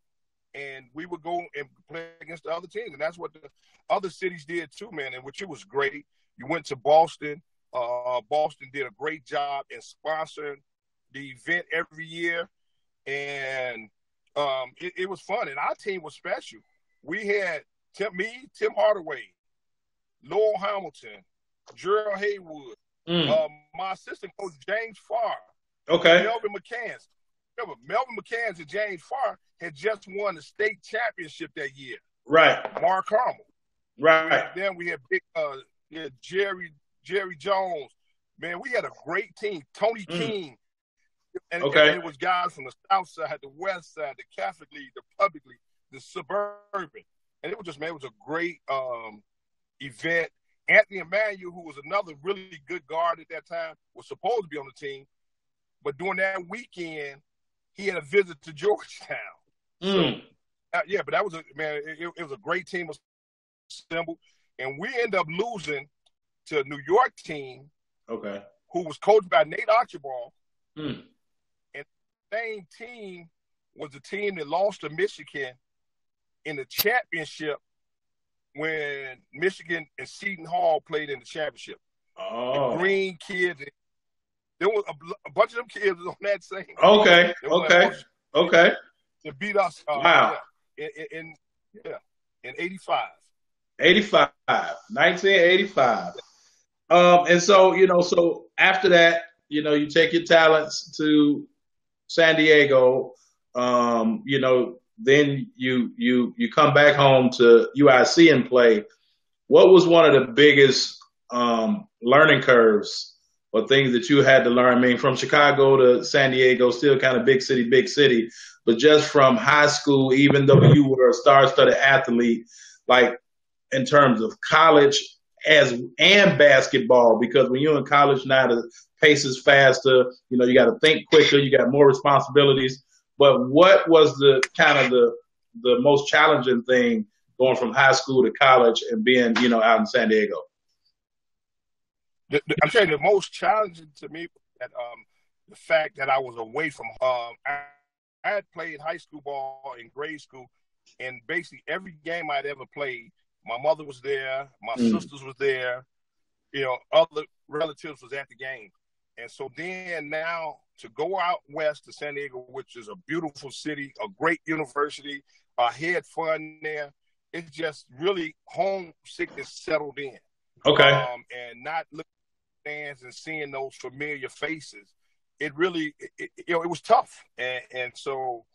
and we would go and play against the other teams, and that's what the other cities did too, man. And which it was great. You went to Boston. Uh, Boston did a great job in sponsoring the event every year, and um, it, it was fun. And our team was special. We had Tim, me, Tim Hardaway, Lowell Hamilton, Gerald Haywood, Mm. um, my assistant coach James Farr, Okay. Melvin McCants. remember Melvin McCants and James Farr had just won the state championship that year. Right. Mark Carmel. Right. Then we had big uh yeah, Jerry Jerry Jones. Man, we had a great team. Tony mm. King. And, okay. and it was guys from the south side, the west side, the Catholic League, the public league, the suburban. And it was just man, it was a great um event. Anthony Emmanuel, who was another really good guard at that time, was supposed to be on the team. But during that weekend, he had a visit to Georgetown. Mm. So, uh, yeah, but that was a man. It, it was a great team assembled, and we end up losing to a New York team. Okay. Who was coached by Nate Archibald. Mm. And the same team was the team that lost to Michigan in the championship when Michigan and Seton Hall played in the championship. Oh. The green kids. There was a, a, bunch of them kids on that same. Okay. Okay. Okay. To beat us. Uh, wow. Yeah, in, in, yeah, in 85. 85. 1985. Um, and so, you know, so after that, you know, you take your talents to San Diego. Um, you know, then you you you come back home to UIC and play. What was one of the biggest um, learning curves or things that you had to learn? I mean, from Chicago to San Diego, still kind of big city, big city, but just from high school, even though you were a star-studded athlete, like in terms of college as and basketball, because when you're in college now, the pace is faster. You know, you got to think quicker. You got more responsibilities. But what was the kind of the the most challenging thing going from high school to college and being, you know, out in San Diego? The, the, I'm saying the most challenging to me that um, the fact that I was away from um, I, I had played high school ball in grade school, and basically every game I'd ever played, my mother was there, my mm. sisters was there, you know, other relatives was at the game, and so then now to go out west to San Diego, which is a beautiful city, a great university, I had fun there. It's just really homesickness settled in. Okay. Um, and not looking at fans and seeing those familiar faces, it really, it, it, you know, it was tough. And, and so,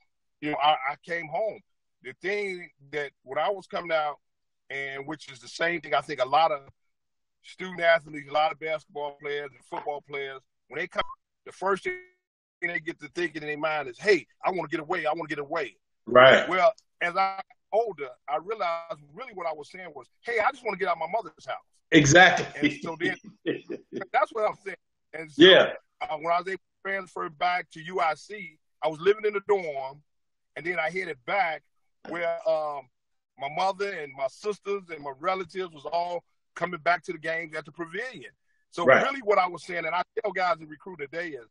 you know, I, I came home. The thing that when I was coming out, and which is the same thing I think a lot of student athletes, a lot of basketball players and football players, when they come, the first thing they get to thinking in their mind is, "Hey, I want to get away. I want to get away." Right. Well, as I older, I realized really what I was saying was, "Hey, I just want to get out of my mother's house." Exactly. And so then, that's what I'm saying. And so, yeah, uh, when I was able to transfer back to UIC, I was living in the dorm, and then I headed back where um, my mother and my sisters and my relatives was all coming back to the games at the Pavilion. So right. really, what I was saying, and I tell guys in recruit today is,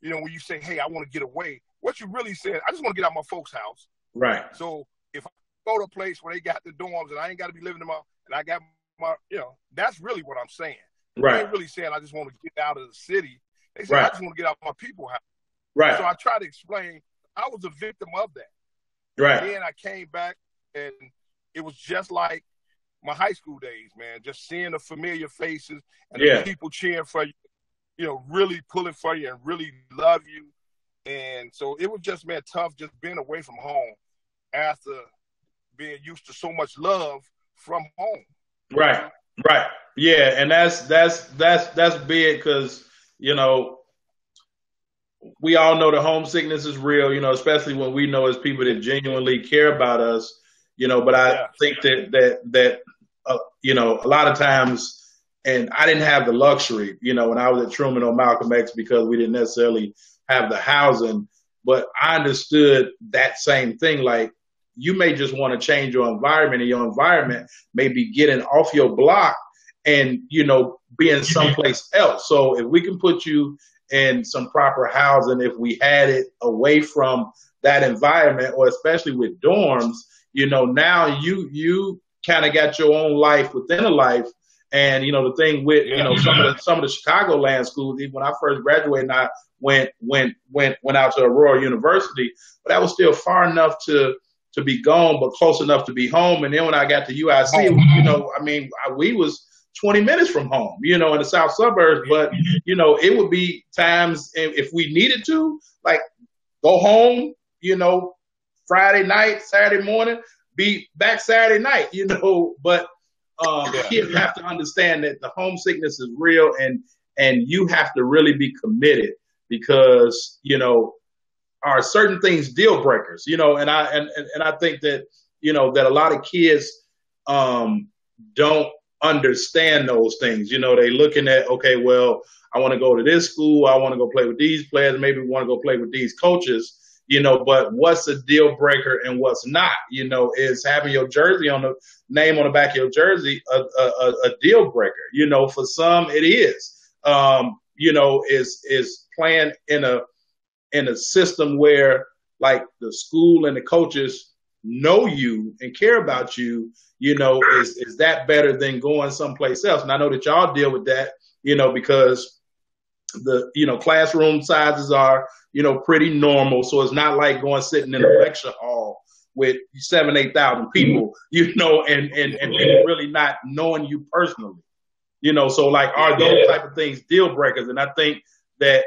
you know, when you say, "Hey, I want to get away," what you really said, I just want to get out of my folks' house. Right. So if I go to a place where they got the dorms and I ain't got to be living in my, and I got my, you know, that's really what I'm saying. Right. I ain't really saying I just want to get out of the city. They say right. I just want to get out of my people house. Right. So I try to explain. I was a victim of that. Right. And then I came back and it was just like my high school days, man. Just seeing the familiar faces and yeah. the people cheering for you, you know, really pulling for you and really love you. And so it was just man tough just being away from home after being used to so much love from home. Right, right, yeah, and that's that's that's that's big because you know we all know the homesickness is real. You know, especially when we know as people that genuinely care about us. You know, but I yeah. think that that that uh, you know a lot of times. And I didn't have the luxury, you know, when I was at Truman or Malcolm X because we didn't necessarily have the housing. But I understood that same thing. Like you may just want to change your environment and your environment may be getting off your block and, you know, being someplace else. So if we can put you in some proper housing, if we had it away from that environment or especially with dorms, you know, now you, you kind of got your own life within a life and you know the thing with you know some of the some of the Chicago land schools. Even when I first graduated, I went went went went out to Aurora University, but that was still far enough to to be gone, but close enough to be home. And then when I got to UIC, oh, you know, I mean, we was 20 minutes from home, you know, in the south suburbs. But you know, it would be times if we needed to, like go home, you know, Friday night, Saturday morning, be back Saturday night, you know. But um, yeah. kids have to understand that the homesickness is real, and and you have to really be committed because you know are certain things deal breakers, you know. And I and and I think that you know that a lot of kids um, don't understand those things. You know, they looking at okay, well, I want to go to this school, I want to go play with these players, maybe want to go play with these coaches you know, but what's a deal breaker and what's not, you know, is having your jersey on the name on the back of your jersey a, a, a deal breaker. You know, for some it is. Um, you know, is is playing in a in a system where like the school and the coaches know you and care about you, you know, is is that better than going someplace else? And I know that y'all deal with that, you know, because the you know classroom sizes are you know pretty normal. So it's not like going sitting in a lecture hall with seven eight thousand people you know and and and people really not knowing you personally you know. So like are those type of things deal breakers? And i think that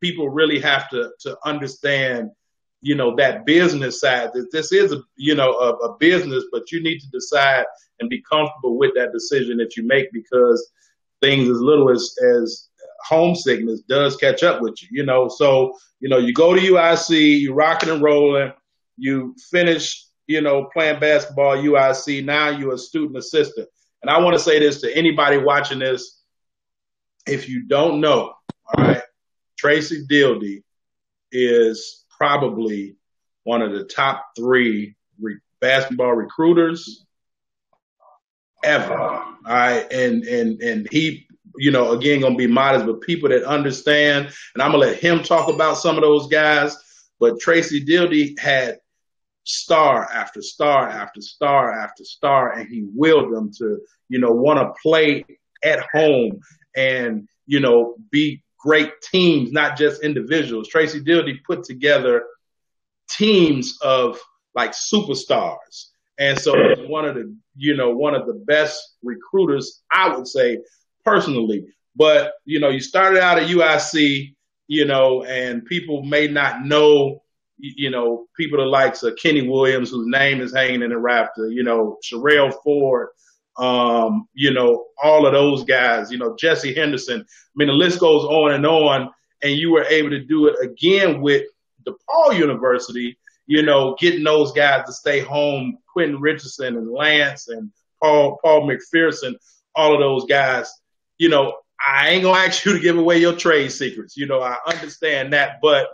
people really have to to understand you know that business side that this is a you know a, a business but you need to decide and be comfortable with that decision that you make because things as little as as homesickness does catch up with you, you know. So, you know, you go to UIC, you're rocking and rolling, you finish, you know, playing basketball UIC. Now you're a student assistant. And I want to say this to anybody watching this. If you don't know, all right, Tracy Dildy is probably one of the top three re- basketball recruiters ever. All right. And, and, and he you know, again, gonna be modest, but people that understand. And I'm gonna let him talk about some of those guys. But Tracy Dildy had star after star after star after star, and he willed them to, you know, want to play at home and you know be great teams, not just individuals. Tracy Dildy put together teams of like superstars. And so one of the, you know, one of the best recruiters, I would say, personally. But you know, you started out at UIC, you know, and people may not know, you know, people the likes of Kenny Williams, whose name is hanging in the rafter, you know, Sherrell Ford, um, you know, all of those guys, you know, Jesse Henderson. I mean, the list goes on and on. And you were able to do it again with DePaul University, you know, getting those guys to stay home, Quentin Richardson and Lance and Paul Paul McPherson, all of those guys you know, I ain't gonna ask you to give away your trade secrets. You know, I understand that, but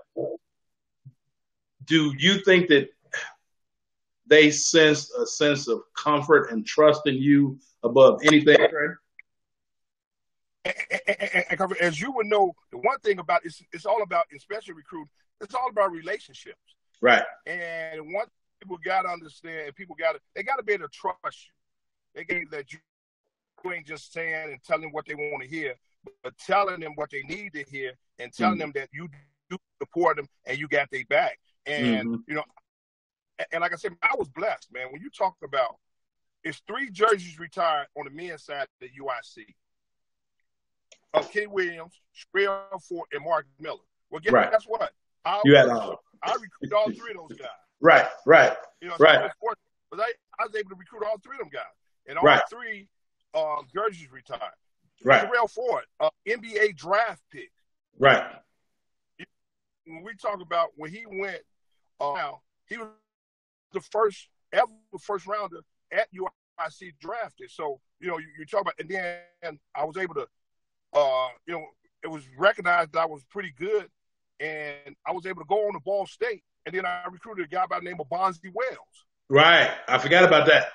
do you think that they sense a sense of comfort and trust in you above anything? As you would know, the one thing about it's it's all about, especially recruit, it's all about relationships. Right. And one people gotta understand, people gotta they gotta be able to trust you. They gotta let you ain't just saying and telling what they want to hear, but telling them what they need to hear and telling mm-hmm. them that you do support them and you got their back. And mm-hmm. you know, and like I said, I was blessed, man. When you talk about it's three jerseys retired on the men's side at the UIC. Uh, Kenny Williams, Sherrell Ford, and Mark Miller. Well, guess, right. guess what? I, you had all. I recruited all three of those guys. Right, right, you know, right. but I, I was able to recruit all three of them guys, and all right. three uh, Gerges retired. Right. Sherrell Ford, uh, NBA draft pick. Right. When we talk about when he went, uh, he was the first ever first rounder at UIC drafted. So you know you, you talk about, and then I was able to, uh, you know, it was recognized that I was pretty good, and I was able to go on to Ball State, and then I recruited a guy by the name of Bonzi Wells. Right, I forgot about that.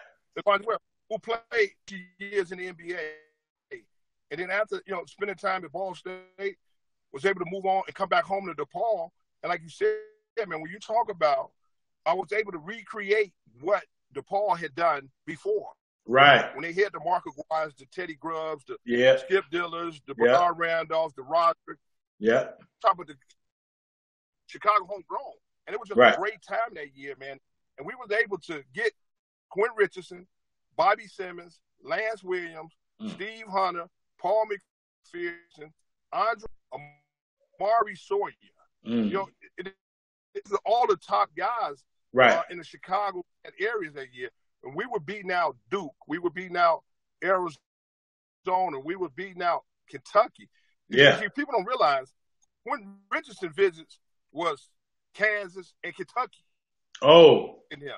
Bonzi Wells who played two years in the NBA. And then after, you know, spending time at Ball State, was able to move on and come back home to DePaul. And like you said, man, when you talk about, I was able to recreate what DePaul had done before. Right. When they hit the Mark Aguirres, the Teddy Grubbs, the yeah. Skip Dillards, the Bernard yeah. Randolph, the Roderick. Yeah. Top of the Chicago homegrown. And it was just right. a great time that year, man. And we was able to get Quinn Richardson, Bobby Simmons, Lance Williams, mm. Steve Hunter, Paul McPherson, Andre Imari Sawyer. Mm. You know, it, all the top guys right uh, in the Chicago areas that year. And we were beating out Duke. We were beating out Arizona. We were beating out Kentucky. Yeah. See, people don't realize when Richardson visits was Kansas and Kentucky. Oh. In him.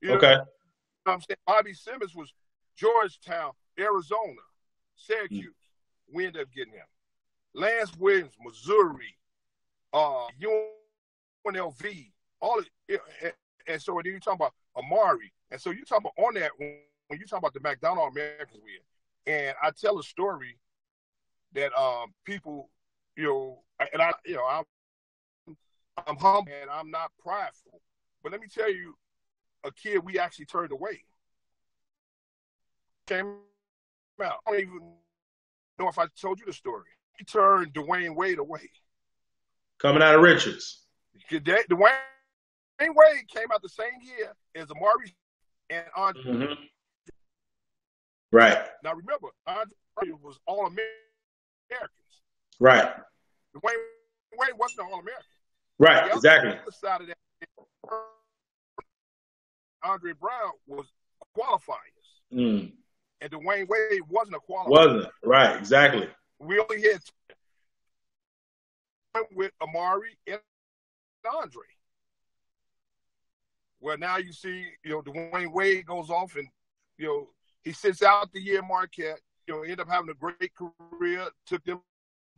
You okay. Know I'm saying Bobby Simmons was Georgetown, Arizona, Syracuse. Mm. We ended up getting him. Lance Williams, Missouri, uh, UNLV, all of, and, and so then you talk about Imari, and so you talk about on that when, when you talk about the McDonald Americans we and I tell a story that um people, you know, and I, you know, I'm I'm humble and I'm not prideful, but let me tell you, a kid we actually turned away came out. I don't even know if I told you the story. He turned Dwyane Wade away. Coming out of Richards. Dwyane Wade came out the same year as Imari and Andre. Mm-hmm. Right. Now remember, Andre was all Americans. Right. Dwyane Wade wasn't all American. Right. Exactly. Andre Brown was qualifiers. Mm. And Dwyane Wade wasn't a qualifier. Wasn't. Right. Exactly. We only had with Imari and Andre. Well, now you see, you know, Dwyane Wade goes off and, you know, he sits out the year Marquette, you know, end up having a great career, took them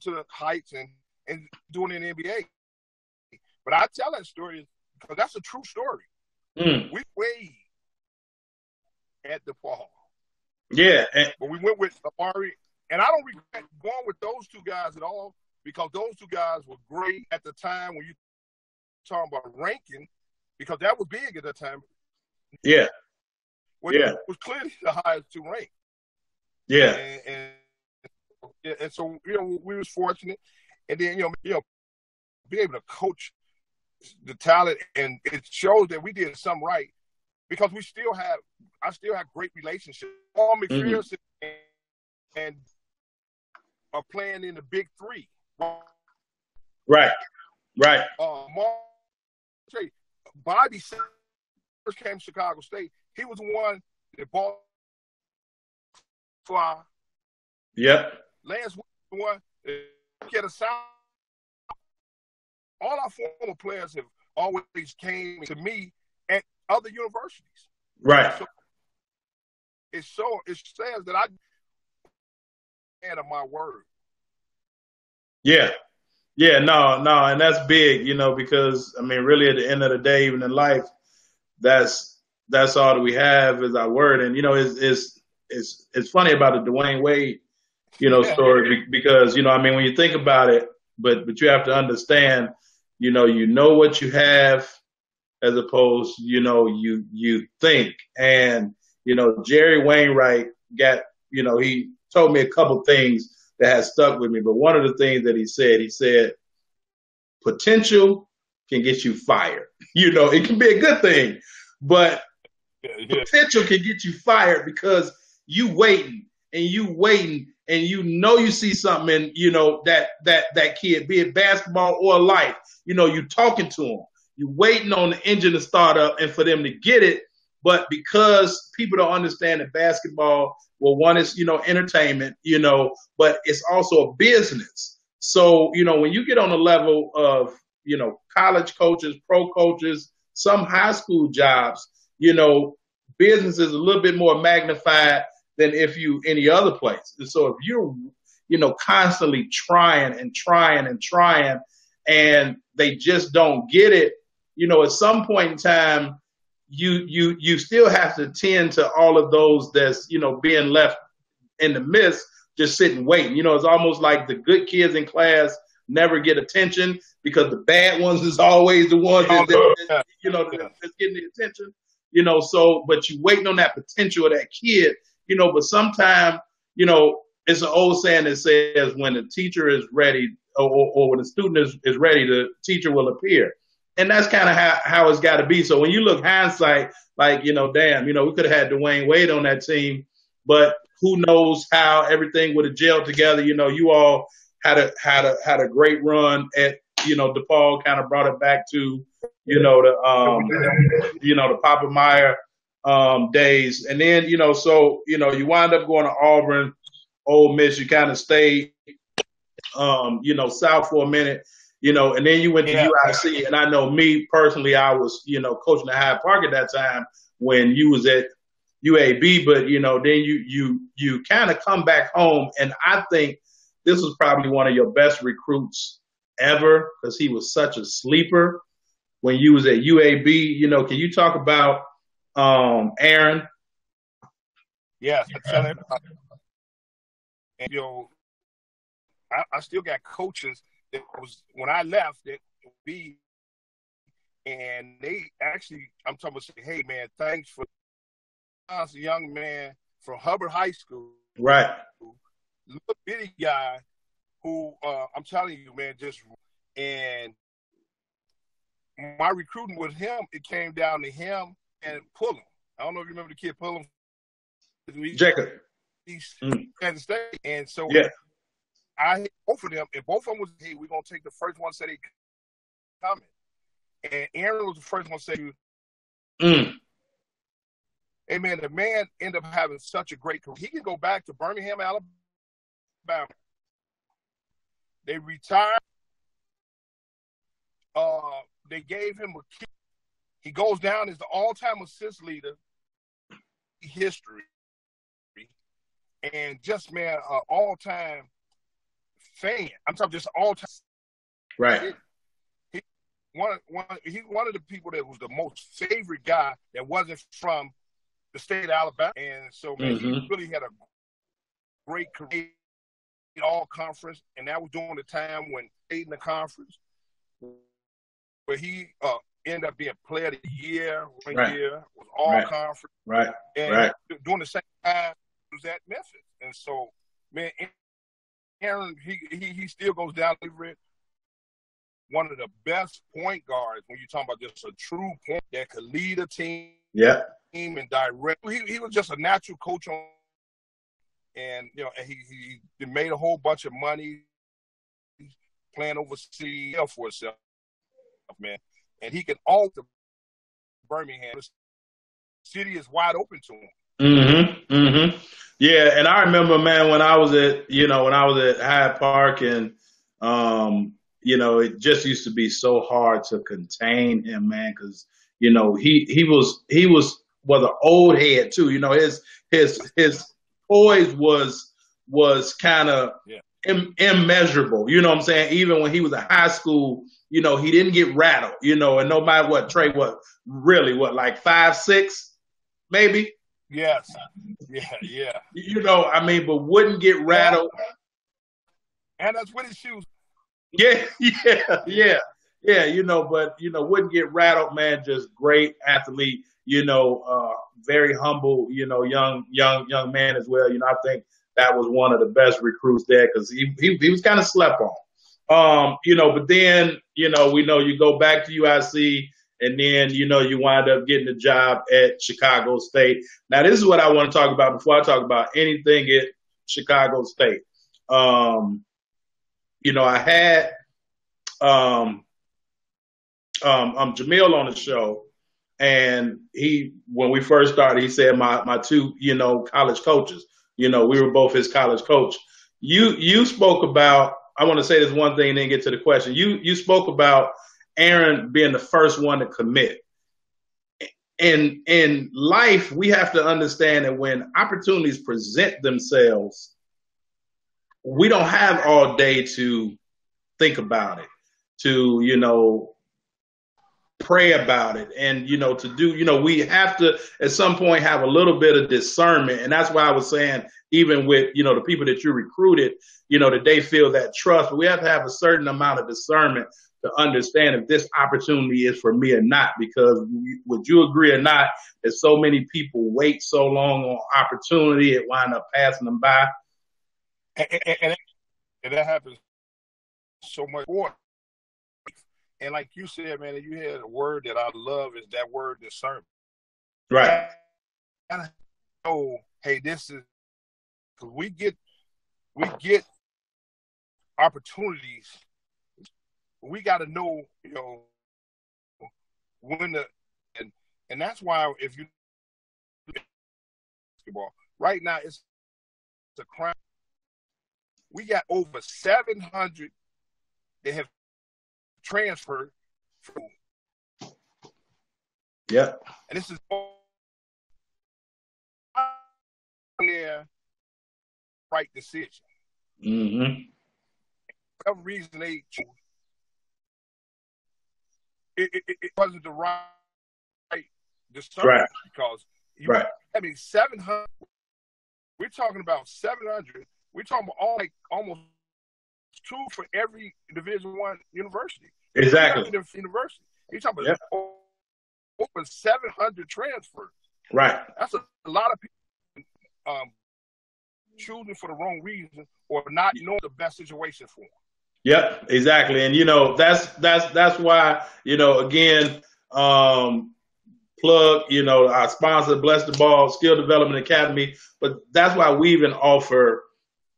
to the heights and, and doing it in the NBA. But I tell that story because that's a true story. Mm. We Wade at the fall. Yeah. And- but we went with Imari, and I don't regret going with those two guys at all because those two guys were great at the time when you talking about ranking, because that was big at the time. Yeah. Well, yeah. It was clearly the highest two ranked. Yeah. And, and, and so you know we was fortunate, and then you know you know be able to coach the talent, and it shows that we did something right because we still have I still have great relationships. Paul McPherson mm-hmm. and, and are playing in the Big Three. Right, right. Uh, Mark, Bobby first came to Chicago State. He was the one that bought fly. Yep. Lance was the one that get a sound. All our former players have always came to me at other universities. Right. So it's so it says that I man of my word. Yeah. Yeah, no, no, and that's big, you know, because I mean, really, at the end of the day, even in life, that's that's all that we have is our word. And you know, it's it's it's, it's funny about the Dwyane Wade, you know, story because you know, I mean, when you think about it, but but you have to understand, you know, you know what you have, as opposed, you know, you you think, and you know, Jerry Wainwright got, you know, he told me a couple things that has stuck with me. But one of the things that he said, he said, potential can get you fired. You know, it can be a good thing, but yeah, yeah. potential can get you fired because you waiting and you waiting and you know you see something in you know that that that kid, be it basketball or life. You know, you talking to them, you waiting on the engine to start up and for them to get it. But because people don't understand that basketball well, one is, you know, entertainment, you know, but it's also a business. So, you know, when you get on the level of, you know, college coaches, pro coaches, some high school jobs, you know, business is a little bit more magnified than if you any other place. And so if you're, you know, constantly trying and trying and trying and they just don't get it, you know, at some point in time, you you you still have to tend to all of those that's you know being left in the midst, just sitting waiting. You know, it's almost like the good kids in class never get attention because the bad ones is always the ones that, that, that you know that's getting the attention. You know, so but you waiting on that potential of that kid. You know, but sometimes you know it's an old saying that says when the teacher is ready or, or when the student is, is ready, the teacher will appear and that's kind of how, how it's got to be. So when you look hindsight, like, you know, damn, you know, we could have had Dwyane Wade on that team, but who knows how everything would have gelled together. You know, you all had a, had a, had a great run at, you know, DePaul kind of brought it back to, you know, the, um, you know, the Papa Meyer um, days. And then, you know, so, you know, you wind up going to Auburn, Ole Miss, you kind of stayed, um, you know, South for a minute, you know, and then you went to yeah. UIC. And I know me personally, I was, you know, coaching at Hyde Park at that time when you was at UAB, but you know, then you you you kind of come back home, and I think this was probably one of your best recruits ever because he was such a sleeper when you was at UAB. You know, can you talk about um, Aaron? Yes, and you know, I, I still got coaches that was when I left that be and they actually I'm talking about say, hey man, thanks for a young man from Hubbard High School. Right. Little bitty guy who uh, I'm telling you, man, just and my recruiting with him, it came down to him and Pullen. I don't know if you remember the kid Pullen. Jacob. He's mm. Kansas State. And so yeah. I both of them, and both of them was, hey, we're going to take the first one said he coming. And Aaron was the first one said, mm. hey, man, the man ended up having such a great career. He can go back to Birmingham, Alabama. They retired. Uh, they gave him a key. He goes down as the all-time assist leader history. And just man, uh, all-time fan. I'm talking just all-time. Right He one one he one of the people that was the most favorite guy that wasn't from the state of Alabama, and so man, mm-hmm. he really had a great career all conference, and that was during the time when in the conference, where he uh, ended up being player of the year one right. year was all right. conference, right? And right. during the same time, was at Memphis, and so man, Aaron he he, he still goes down it one of the best point guards when you talk about just a true point that could lead a team. Yeah. Team and direct. He, he was just a natural coach on, and you know, and he he made a whole bunch of money playing overseas for himself, man. And he can alter Birmingham. The city is wide open to him. Mm-hmm. Mm-hmm. Yeah, and I remember, man, when I was at you know when I was at Hyde Park and um, you know, it just used to be so hard to contain him, man, because you know he he was he was was an old head too. You know, his his his poise was was kind of yeah. Im- immeasurable. You know what I'm saying? Even when he was in high school, you know, he didn't get rattled. You know, and no matter what Trey, what really what like five six, maybe. Yes. Yeah. Yeah. You know, I mean, but wouldn't get rattled. And that's with his shoes yeah, yeah, yeah, yeah. You know, but you know, wouldn't get rattled, man. Just great athlete. You know, uh, very humble. You know, young, young, young man as well. You know, I think that was one of the best recruits there because he, he he was kind of slept on. Um, you know, but then you know, we know you go back to UIC. And then, you know, you wind up getting a job at Chicago State. Now, this is what I want to talk about before I talk about anything at Chicago State. Um, you know, I had um, um, um, Jamil on the show, and he, when we first started, he said my my two, you know, college coaches. You know, we were both his college coach. You you spoke about. I want to say this one thing, and then get to the question. You you spoke about Aaron being the first one to commit. And in life, we have to understand that when opportunities present themselves, we don't have all day to think about it, to, you know, pray about it. And you know to do you know we have to at some point have a little bit of discernment. And that's why i was saying even with you know the people that you recruited you know that they feel that trust we have to have a certain amount of discernment to understand if this opportunity is for me or not. Because would you agree or not that so many people wait so long on opportunity it wind up passing them by? And, and, and that happens so much more. And like you said, man, you had a word that I love is that word discernment. Right. And I know, hey, this is because we get we get opportunities we got to know, you know, when the and and that's why if you basketball right now it's a crime. We got over seven hundred that have transferred from. Yeah. And this is there right decision. Mm-hmm. whatever reason they chose, it, it, it wasn't the right decision Right. because you Right. I mean seven hundred. We're talking about seven hundred. We're talking about all like almost two for every Division One university. Exactly. University. You're talking Yeah. about over seven hundred transfers. Right. That's a, a lot of people um, choosing for the wrong reason or not knowing the best situation for them. Yep, exactly. And you know, that's that's that's why, you know, again, um plug, you know, our sponsor, Bless the Ball Skill Development Academy, but that's why we even offer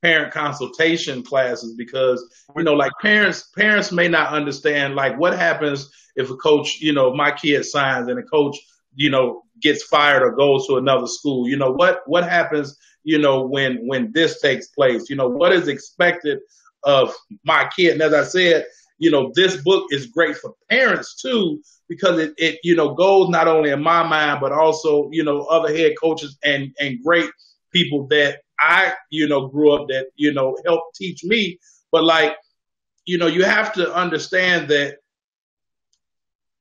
parent consultation classes because you know like parents parents may not understand like what happens if a coach you know my kid signs and a coach you know gets fired or goes to another school you know what what happens you know when when this takes place? You know what is expected of my kid? And as i said you know this book is great for parents too because it, it you know goes not only in my mind but also you know other head coaches and and great people that I, you know, grew up that, you know, helped teach me. But like, you know, you have to understand that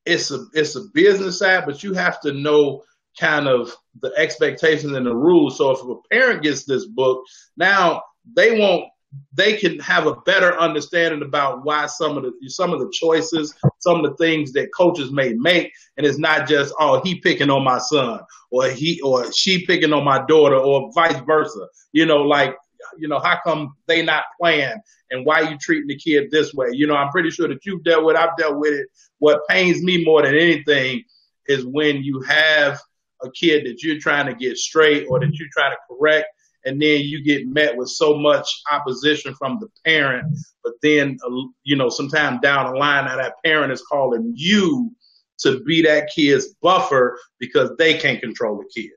it's a it's a business side, but you have to know kind of the expectations and the rules. So if a parent gets this book, now they won't they can have a better understanding about why some of the some of the choices, some of the things that coaches may make, and it's not just oh he picking on my son or he or she picking on my daughter or vice versa. You know, like you know how come they not playing and why you treating the kid this way? You know, I'm pretty sure that you've dealt with. I've dealt with it. What pains me more than anything is when you have a kid that you're trying to get straight or that you're trying to correct and then you get met with so much opposition from the parent. But then, uh, you know, sometime down the line, now that parent is calling you to be that kid's buffer because they can't control the kid.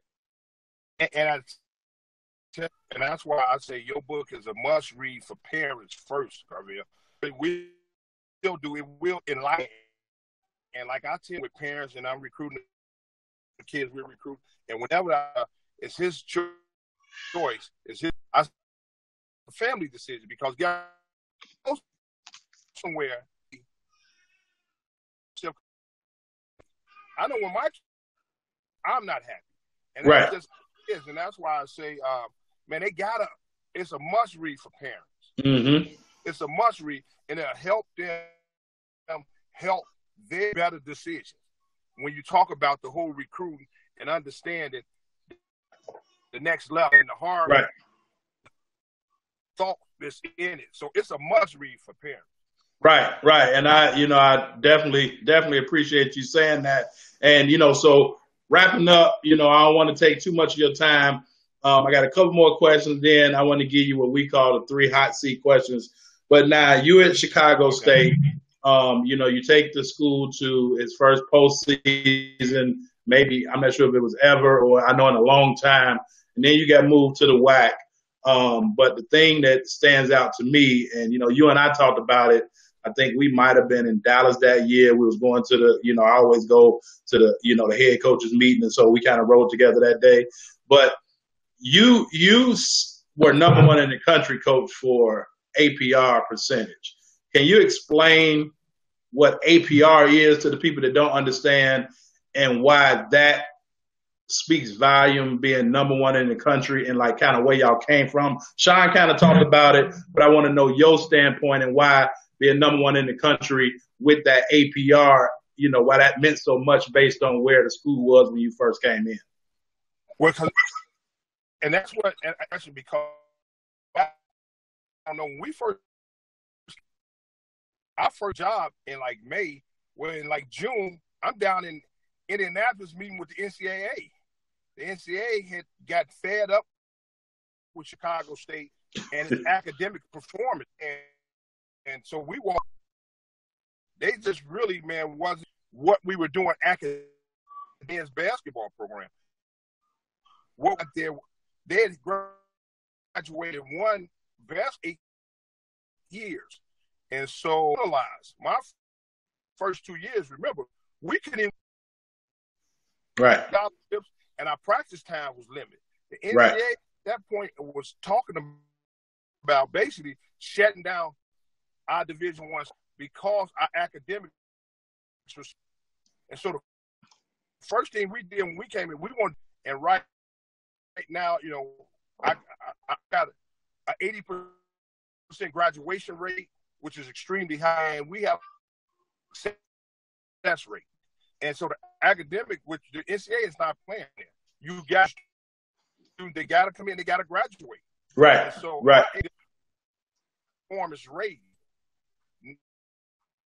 And, and, I, and that's why I say your book is a must read for parents first, Karvell. It will do, it will enlighten. And like I tell with parents, and I'm recruiting the kids we recruit, and whenever I, it's his choice choice is his I, family decision because guys somewhere I know when my I'm not happy. And right. that's just is, and that's why I say, uh, man, they gotta it's a must read for parents. Mm-hmm. It's a must read and it'll help them help their better decisions. When you talk about the whole recruiting and understanding the next level and the hard right. thought that's in it. So it's a must read for parents. Right, right. And I, you know, I definitely, definitely appreciate you saying that. And, you know, so wrapping up, you know, I don't want to take too much of your time. Um, I got a couple more questions. Then I want to give you what we call the three hot seat questions. But now you at Chicago okay. State, um, you know, you take the school to its first postseason. Maybe I'm not sure if it was ever or I know in a long time and then you got moved to the WAC. Um, but the thing that stands out to me, and you know, you and I talked about it. I think we might have been in Dallas that year. We was going to the, you know, I always go to the, you know, the head coaches meeting, and so we kind of rode together that day. But you, you were number one in the country, coach, for APR percentage. Can you explain what APR is to the people that don't understand, and why that speaks volume being number one in the country and like kind of where y'all came from. Sean kind of talked mm-hmm. about it, but I want to know your standpoint and why being number one in the country with that APR, you know, why that meant so much based on where the school was when you first came in. Well, and that's what actually because I don't know when we first our first job in like May, well in like June, I'm down in Indianapolis meeting with the NCAA. The NCAA had got fed up with Chicago State and its academic performance, and and so we walked they just really, man, wasn't what we were doing academic basketball program. What there, they had graduated one best eight years, and so realized my first two years. Remember, we couldn't right and our practice time was limited. The NBA right. at that point was talking about basically shutting down our Division One because our academics was, and so the first thing we did when we came in, we wanted and right, right now, you know, I, I, I got an eighty percent graduation rate, which is extremely high, and we have success rate. And so the academic, which the NCAA is not playing there. You got they got to come in, they got to graduate. Right. And so right. Form is raised.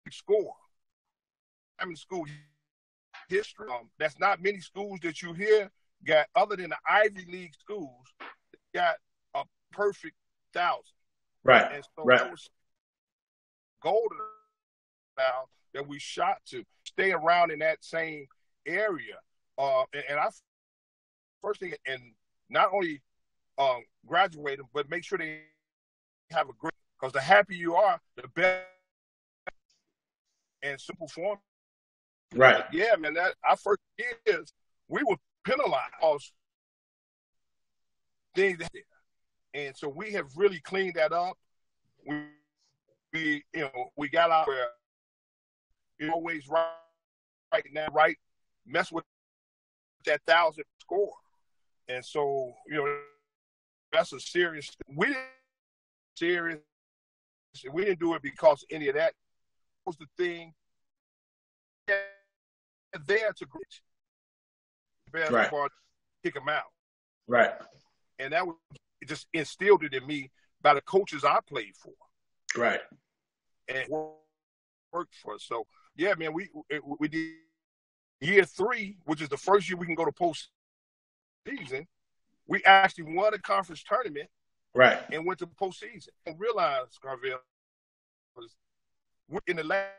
Score. I mean, school history. Um, that's not many schools that you hear got other than the Ivy League schools got a perfect thousand. Right. And so right. that was golden now that we shot to stay around in that same area. Uh, and, and I first thing, and not only um, graduate them, but make sure they have a great. Because the happier you are, the better and simple form. Right. Yeah, man. That our first years, we were penalized things that, and so we have really cleaned that up. We, we, you know, we got out where you always right, right now, right, mess with that thousand score. And so, you know, that's a serious, we didn't, serious, we didn't do it because any of that was the thing there to great. Right. kick them out. Right. And that was it just instilled it in me by the coaches I played for. Right. And worked for. So yeah, man, we we did year three, which is the first year we can go to postseason. We actually won a conference tournament, right, and went to postseason. And realized, Karvell, was in the last,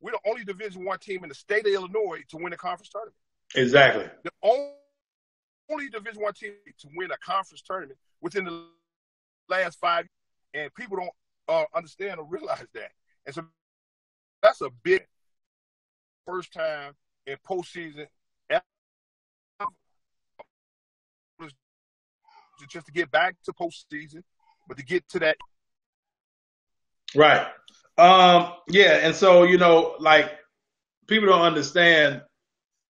we're the only Division One team in the state of Illinois to win a conference tournament. Exactly. The only, only Division One team to win a conference tournament within the last five, years. and people don't uh, understand or realize that. And so that's a big first time in postseason just to get back to postseason, but to get to that. Right. Um, yeah, and so you know, like people don't understand.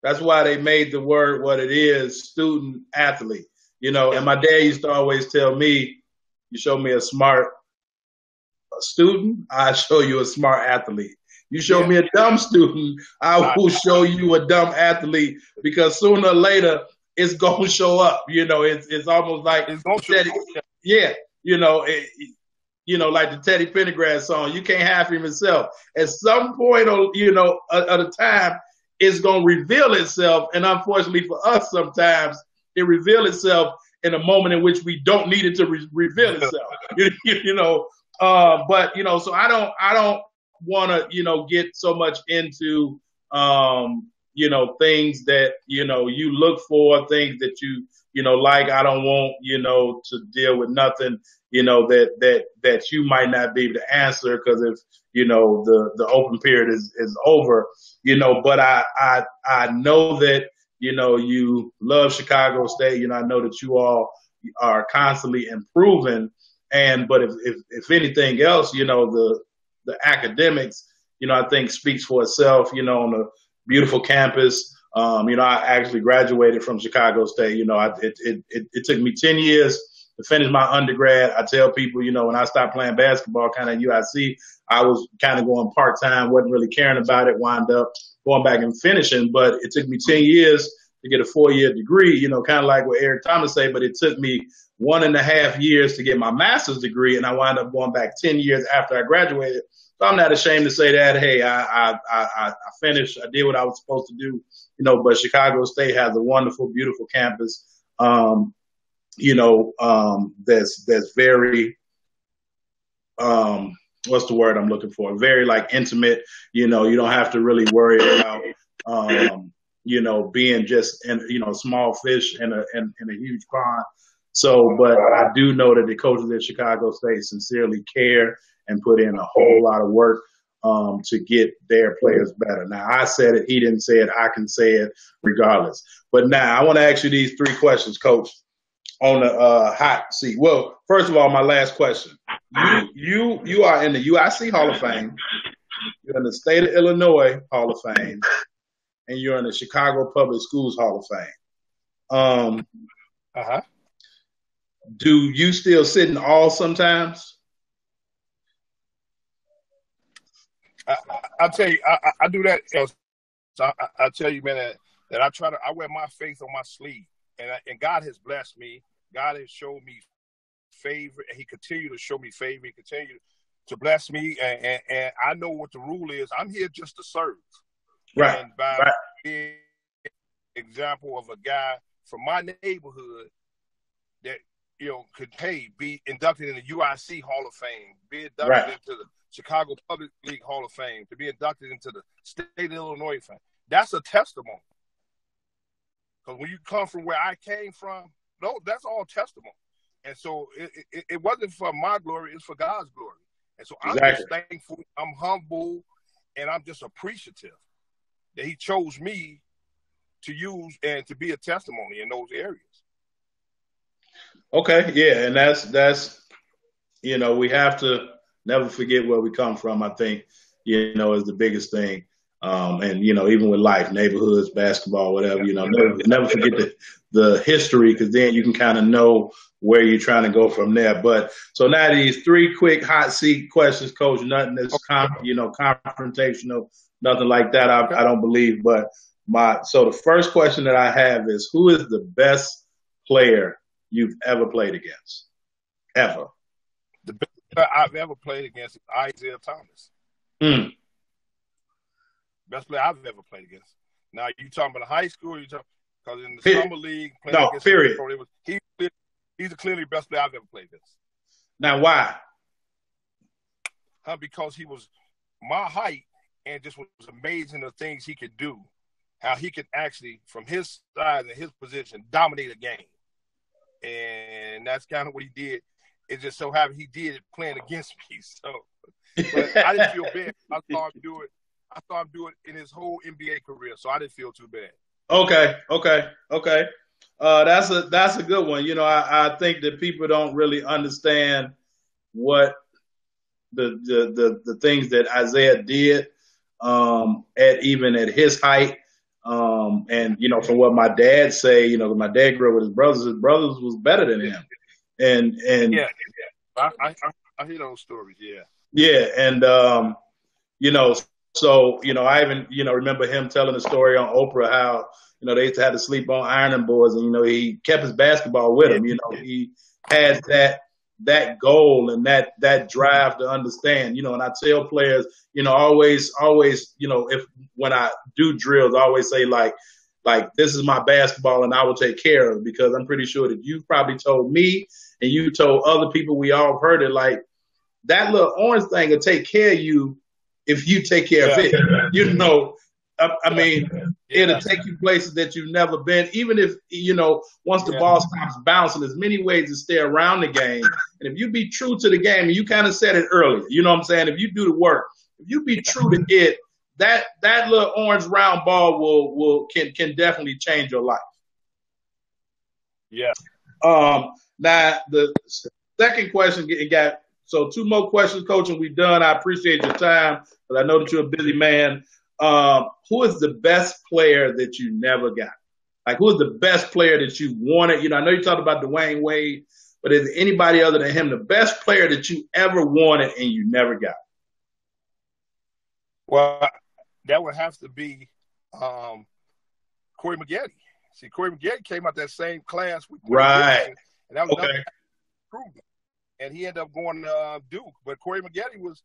That's why they made the word what it is, student athlete. You know, and my dad used to always tell me, "You show me a smart student, I show you a smart athlete." You show yeah. me a dumb student, I will show you a dumb athlete because sooner or later it's gonna show up. You know, it's it's almost like it's Teddy, yeah, you know, it, you know, like the Teddy Pendergrass song. You can't have him himself. At some point, or you know, at, at a time, it's gonna reveal itself. And unfortunately for us, sometimes it reveal itself in a moment in which we don't need it to re- reveal itself. you, you know, uh, but you know, so I don't, I don't want to, you know, get so much into, um, you know, things that, you know, you look for, things that you, you know, like, I don't want, you know, to deal with nothing, you know, that, that, that you might not be able to answer because if, you know, the, the open period is, is over, you know, but I, I, I know that, you know, you love Chicago State. You know, I know that you all are constantly improving. And, but if, if, if anything else, you know, the, the academics, you know, I think speaks for itself, you know, on a beautiful campus. Um, you know, I actually graduated from Chicago State. You know, I, it, it, it, it took me 10 years to finish my undergrad. I tell people, you know, when I stopped playing basketball kind of UIC, I was kind of going part time, wasn't really caring about it, wind up going back and finishing. But it took me 10 years to get a four year degree, you know, kind of like what Eric Thomas say, but it took me one and a half years to get my master's degree, and I wound up going back 10 years after I graduated. So I'm not ashamed to say that, hey, I, I, I, I finished, I did what I was supposed to do, you know, but Chicago State has a wonderful, beautiful campus, um, you know, um, that's, that's very, um, what's the word I'm looking for? Very like intimate. You know, you don't have to really worry about um, you know being just in you know small fish in a in, in a huge pond. So, but I do know that the coaches at Chicago State sincerely care and put in a whole lot of work um, to get their players better. Now, I said it, he didn't say it, I can say it regardless. But now, I want to ask you these three questions, Coach, on the uh, hot seat. Well, first of all, my last question: you you you are in the UIC Hall of Fame, you're in the State of Illinois Hall of Fame, and you're in the Chicago Public Schools Hall of Fame. Um, uh huh. Do you still sit in all sometimes? I, will tell you, I, I, do that. So I, I, tell you, man, that, that I try to, I wear my faith on my sleeve, and I, and God has blessed me. God has shown me favor, and He continue to show me favor. He continue to bless me, and, and, and I know what the rule is. I'm here just to serve. Right. And by right. being example of a guy from my neighborhood that you know could hey be inducted in the UIC Hall of Fame, be inducted right. into the Chicago Public League Hall of Fame, to be inducted into the State of Illinois Fame. That's a testimony. Because when you come from where I came from, no, that's all testimony. And so it, it, it, wasn't for my glory, it's for God's glory. And so I'm just thankful, I'm humble, and I'm just appreciative that He chose me to use and to be a testimony in those areas. Okay, yeah, and that's that's you know we have to never forget where we come from. I think you know is the biggest thing. Um, and you know, even with life, neighborhoods, basketball, whatever, you know, never, never forget the, the history because then you can kind of know where you're trying to go from there. But so now these three quick hot seat questions, coach. Nothing that's com- you know confrontational, nothing like that. I, I don't believe. But my so the first question that I have is, who is the best player you've ever played against, ever? The best I've ever played against Isiah Thomas. Mm. Best player I've ever played against. Now you talking about high school? You talking because in the period. summer league, no, period. Him, was, he, he's clearly best player I've ever played against. Now why? Huh, because he was my height and just was amazing the things he could do. How he could actually, from his side and his position, dominate a game. And that's kind of what he did it just so happened he did it playing against me. So, I didn't feel bad. I saw him do it. I saw him do it in his whole NBA career, so I didn't feel too bad. Okay, okay, okay. Uh, that's a that's a good one. You know, I, I think that people don't really understand what the the the, the things that Isiah did um, at even at his height. Um, and you know, from what my dad say, you know, my dad grew up with his brothers. His brothers was better than him and and yeah, yeah. I, I I hear those stories. Yeah, yeah, and um, you know, so you know, I even you know remember him telling the story on Oprah how you know they used to have to sleep on ironing boards, and you know he kept his basketball with him. You know, he had that that goal and that that drive to understand. You know, and I tell players, you know, always always, you know, if when I do drills, I always say like like this is my basketball and I will take care of it because I'm pretty sure that you've probably told me and you told other people we all heard it like that little orange thing will take care of you if you take care yeah. of it. You know, I, I mean, yeah. it'll take you places that you've never been. Even if you know, once the yeah. ball stops bouncing, there's many ways to stay around the game. And if you be true to the game, and you kind of said it earlier, you know what I'm saying? If you do the work, if you be true to it, that that little orange round ball will will can can definitely change your life. Yeah. Um. Now the second question got so two more questions, coach, and we're done. I appreciate your time, but I know that you're a busy man. Um, who is the best player that you never got? Like, who is the best player that you wanted? You know, I know you talked about Dwyane Wade, but is anybody other than him the best player that you ever wanted and you never got? Well, that would have to be um, Corey Maggette. See, Corey Maggette came out that same class with Corey right, and that was okay. And he ended up going to uh, Duke. But Corey Maggette was.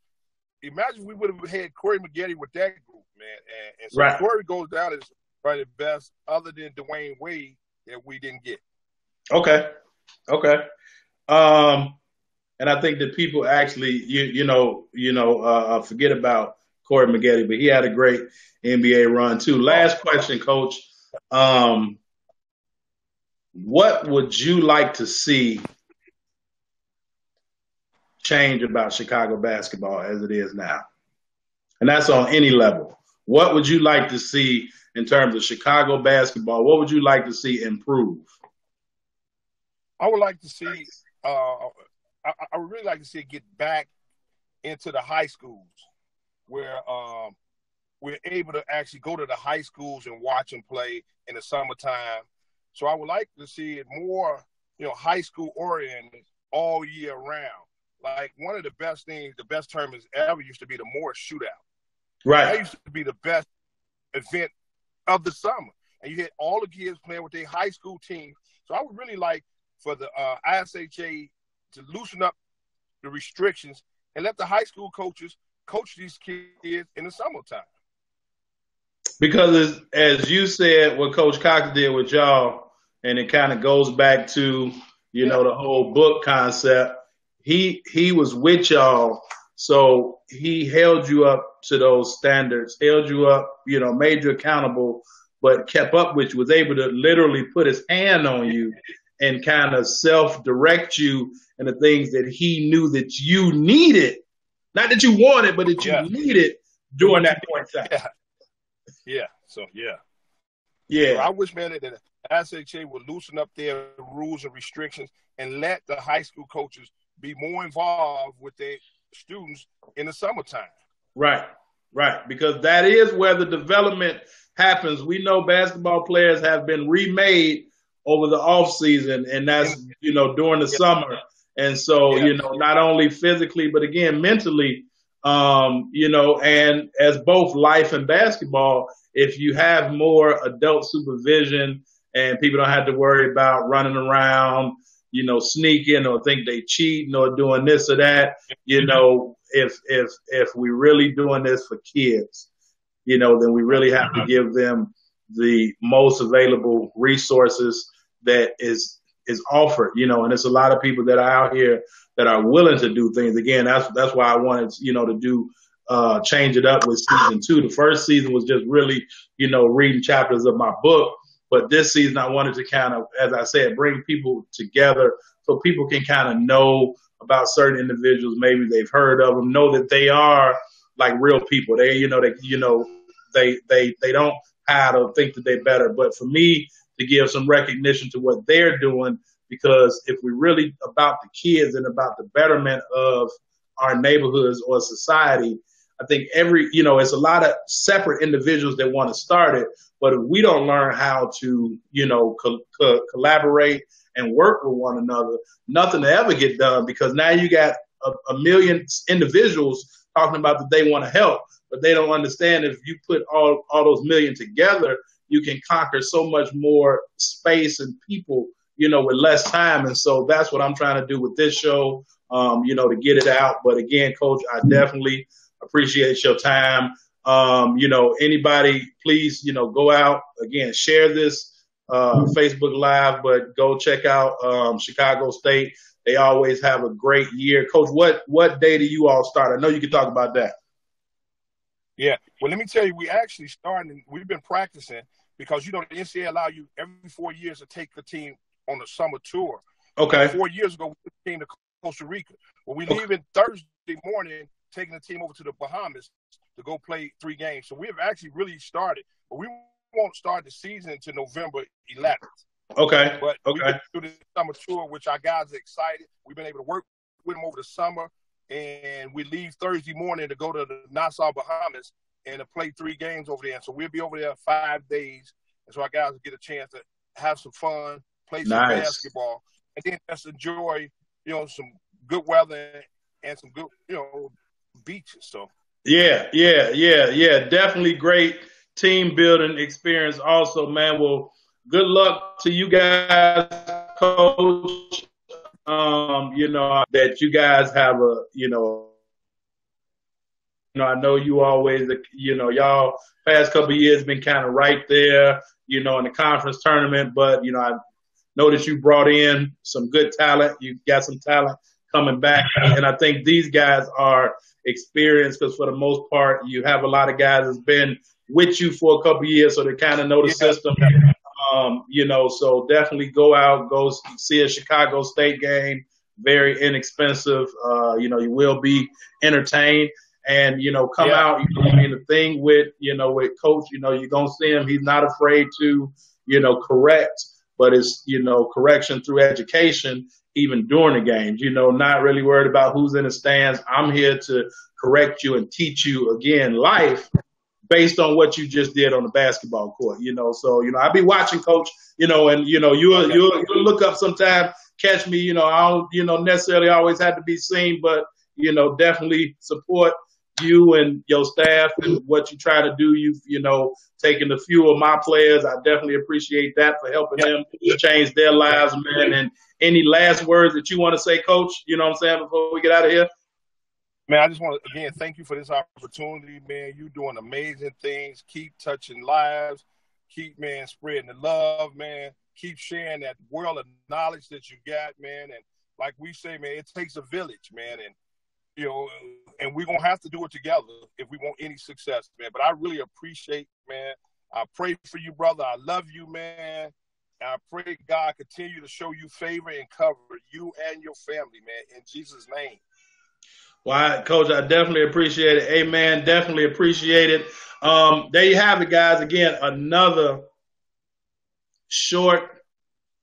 Imagine we would have had Corey Maggette with that group, man. And, and so right. Corey goes down as probably the best, other than Dwyane Wade, that we didn't get. Okay, okay. Um, and I think that people actually, you you know, you know, uh, uh forget about Corey Maggette, but he had a great NBA run too. Last question, Coach. Um, what would you like to see change about Chicago basketball as it is now? And that's on any level. What would you like to see in terms of Chicago basketball? What would you like to see improve? I would like to see. Uh, I, I, would really like to see it get back into the high schools, where um, we're able to actually go to the high schools and watch them play in the summertime. So I would like to see it more, you know, high school oriented all year round. Like one of the best things, the best term is ever used to be the Morris Shootout. Right. That used to be the best event of the summer. And you had all the kids playing with their high school team. So I would really like for the uh, IHSA to loosen up the restrictions and let the high school coaches coach these kids in the summertime. Because as you said, what Coach Cox did with y'all, and it kind of goes back to you yeah. know the whole book concept. He he was with y'all, so he held you up to those standards, held you up, you know, made you accountable, but kept up with you, was able to literally put his hand on you and kind of self direct you in the things that he knew that you needed. Not that you wanted, but that you yeah. needed during that point in time. Yeah. Yeah. So yeah. Yeah. So I wish man that the SHA would loosen up their rules and restrictions and let the high school coaches be more involved with their students in the summertime. Right. Right. Because that is where the development happens. We know basketball players have been remade over the off season, and that's you know during the summer. And so you know not only physically but again mentally, um, you know, and as both life and basketball, if you have more adult supervision and people don't have to worry about running around, you know, sneaking or think they cheating or doing this or that, you know, if if if we really doing this for kids, you know, then we really have to give them the most available resources that is is offered, you know, and it's a lot of people that are out here that are willing to do things. Again, that's that's why I wanted, you know, to do uh change it up with season two. The first season was just really, you know, reading chapters of my book. But this season I wanted to kind of, as I said, bring people together so people can kind of know about certain individuals. Maybe they've heard of them, know that they are like real people. They, you know, they, you know, they, they, they don't hide or think that they're better. But for me, to give some recognition to what they're doing because if we're really about the kids and about the betterment of our neighborhoods or society, I think every, you know, it's a lot of separate individuals that want to start it, but if we don't learn how to, you know, co- co- collaborate and work with one another, nothing to ever get done because now you got a, a million individuals talking about that they want to help, but they don't understand if you put all, all those million together, you can conquer so much more space and people, you know, with less time. And so that's what I'm trying to do with this show, um, you know, to get it out. But again, coach, I definitely appreciate your time. Um, you know, anybody, please, you know, go out again, share this uh, Facebook Live, but go check out um, Chicago State. They always have a great year. Coach, what what day do you all start? I know you can talk about that. Yeah. Well, let me tell you, we actually started. We've been practicing because you know the NCAA allow you every four years to take the team on a summer tour. Okay. Four years ago, we came to Costa Rica. Well, we leave in Thursday morning, taking the team over to the Bahamas to go play three games. So we have actually really started, but we won't start the season until November 11th. Okay. But okay. we through the summer tour, which our guys are excited. We've been able to work with them over the summer and we leave Thursday morning to go to the Nassau, Bahamas, and to play three games over there. And so we'll be over there five days, and so our guys will get a chance to have some fun, play some nice. basketball, and then just enjoy, you know, some good weather and some good, you know, beaches. So. Yeah, yeah, yeah, yeah. Definitely great team building experience. Also, man. Well, good luck to you guys, coach um, you know, that you guys have a, you know, you know, I know you always, you know, y'all past couple years been kind of right there, you know, in the conference tournament, but you know, I know that you brought in some good talent. You got some talent coming back. And I think these guys are experienced because for the most part, you have a lot of guys that's been with you for a couple years, so they kind of know the yeah. system. Um, you know, so definitely go out, go see a Chicago State game. Very inexpensive. Uh, you know, you will be entertained and you know come yeah. out. You know, I mean, the thing with you know with coach, you know, you're gonna see him. He's not afraid to you know correct, but it's you know correction through education, even during the games. You know, not really worried about who's in the stands. I'm here to correct you and teach you again life based on what you just did on the basketball court. You know, so you know I'll be watching coach. You know, and you know you'll you'll, you'll look up sometime, catch me. You know, I don't you know necessarily always have to be seen, but you know definitely support you and your staff and what you try to do. You've, you know, taken a few of my players. I definitely appreciate that for helping yep. them change their lives, man. And any last words that you want to say, coach, you know what I'm saying, before we get out of here? Man, I just want to again thank you for this opportunity, man. You doing amazing things. Keep touching lives. Keep man spreading the love, man. Keep sharing that world of knowledge that you got, man. And like we say, man, it takes a village, man. And you know, and we're gonna have to do it together if we want any success, man. But I really appreciate, man. I pray for you, brother. I love you, man. And I pray God continue to show you favor and cover you and your family, man. In Jesus' name. Well, Coach, I definitely appreciate it. Amen. Definitely appreciate it. Um, there you have it, guys. Again, another short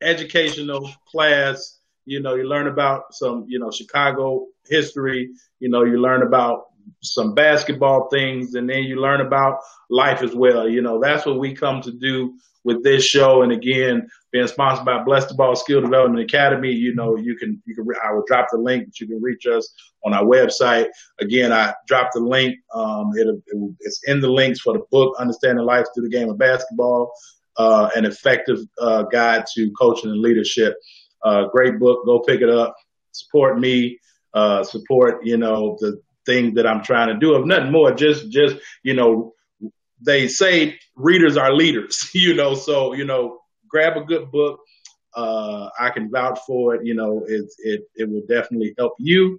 educational class. You know, you learn about some, you know, Chicago history. You know, you learn about some basketball things, and then you learn about life as well. You know, that's what we come to do with this show. And again, being sponsored by Bless the Ball Skill Development Academy, you know, you can, you can, I will drop the link, but you can reach us on our website. Again, I dropped the link. Um, it, it, it's in the links for the book, Understanding Life Through the Game of Basketball, uh, an effective, uh, guide to coaching and leadership. Uh, great book. Go pick it up. Support me uh, support, you know, the thing that I'm trying to do. Of nothing more, just, just, you know, they say readers are leaders, you know, so, you know, grab a good book. Uh, I can vouch for it. You know, it, it, it will definitely help you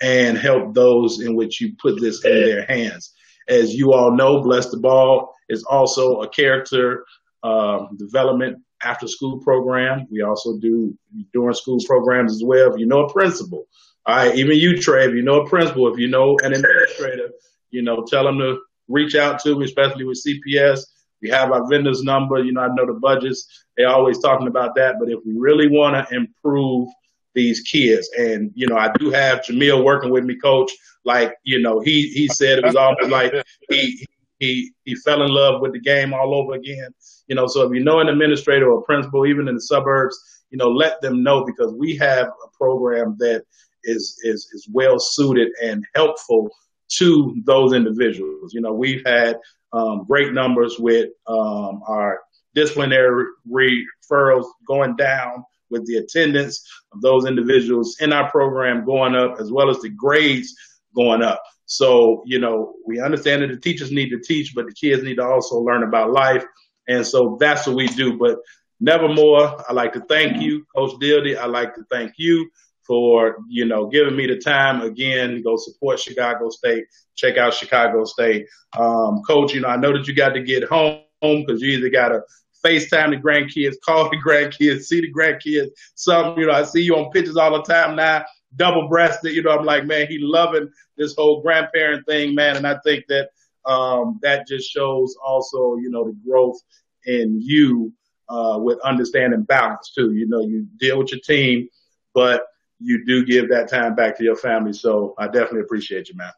and help those in which you put this in their hands. As you all know, Bless the Ball is also a character um, development after school program. We also do during school programs as well. If you know a principal all right, even you, Trey, if you know a principal, if you know an administrator, you know, tell them to reach out to me, especially with CPS. We have our vendors number. You know, I know the budgets. They're always talking about that. But if we really want to improve these kids, and you know, I do have Jamil working with me, coach. Like, you know, he he said it was almost like he he he fell in love with the game all over again. You know, so if you know an administrator or principal, even in the suburbs, you know, let them know because we have a program that is is is well suited and helpful to those individuals. You know, we've had um, great numbers with um, our disciplinary referrals going down with the attendance of those individuals in our program going up as well as the grades going up. So, you know, we understand that the teachers need to teach, but the kids need to also learn about life. And so that's what we do. But nevermore, I'd like to thank you, Coach Dildy. I'd like to thank you for you know giving me the time again. To go support Chicago State. Check out Chicago State, um, coach. You know I know that you got to get home because you either got to FaceTime the grandkids, call the grandkids, see the grandkids. Some you know I see you on pictures all the time now, double breasted. You know I'm like man, he loving this whole grandparent thing, man, and I think that um, that just shows also you know the growth in you uh, with understanding balance too. You know you deal with your team, but you do give that time back to your family. So I definitely appreciate you, man.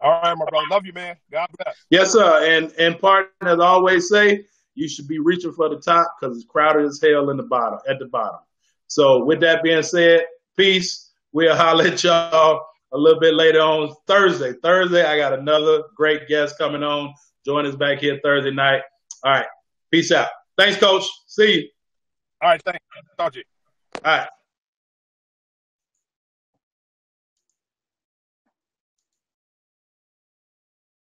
All right, my brother. Love you, man. God bless. Yes, sir. And and partner, as I always say, you should be reaching for the top because it's crowded as hell in the bottom, at the bottom. So with that being said, peace. We'll holler at y'all a little bit later on Thursday. Thursday, I got another great guest coming on. Join us back here Thursday night. All right. Peace out. Thanks, coach. See you. All right. Thanks. Talk to you. All right.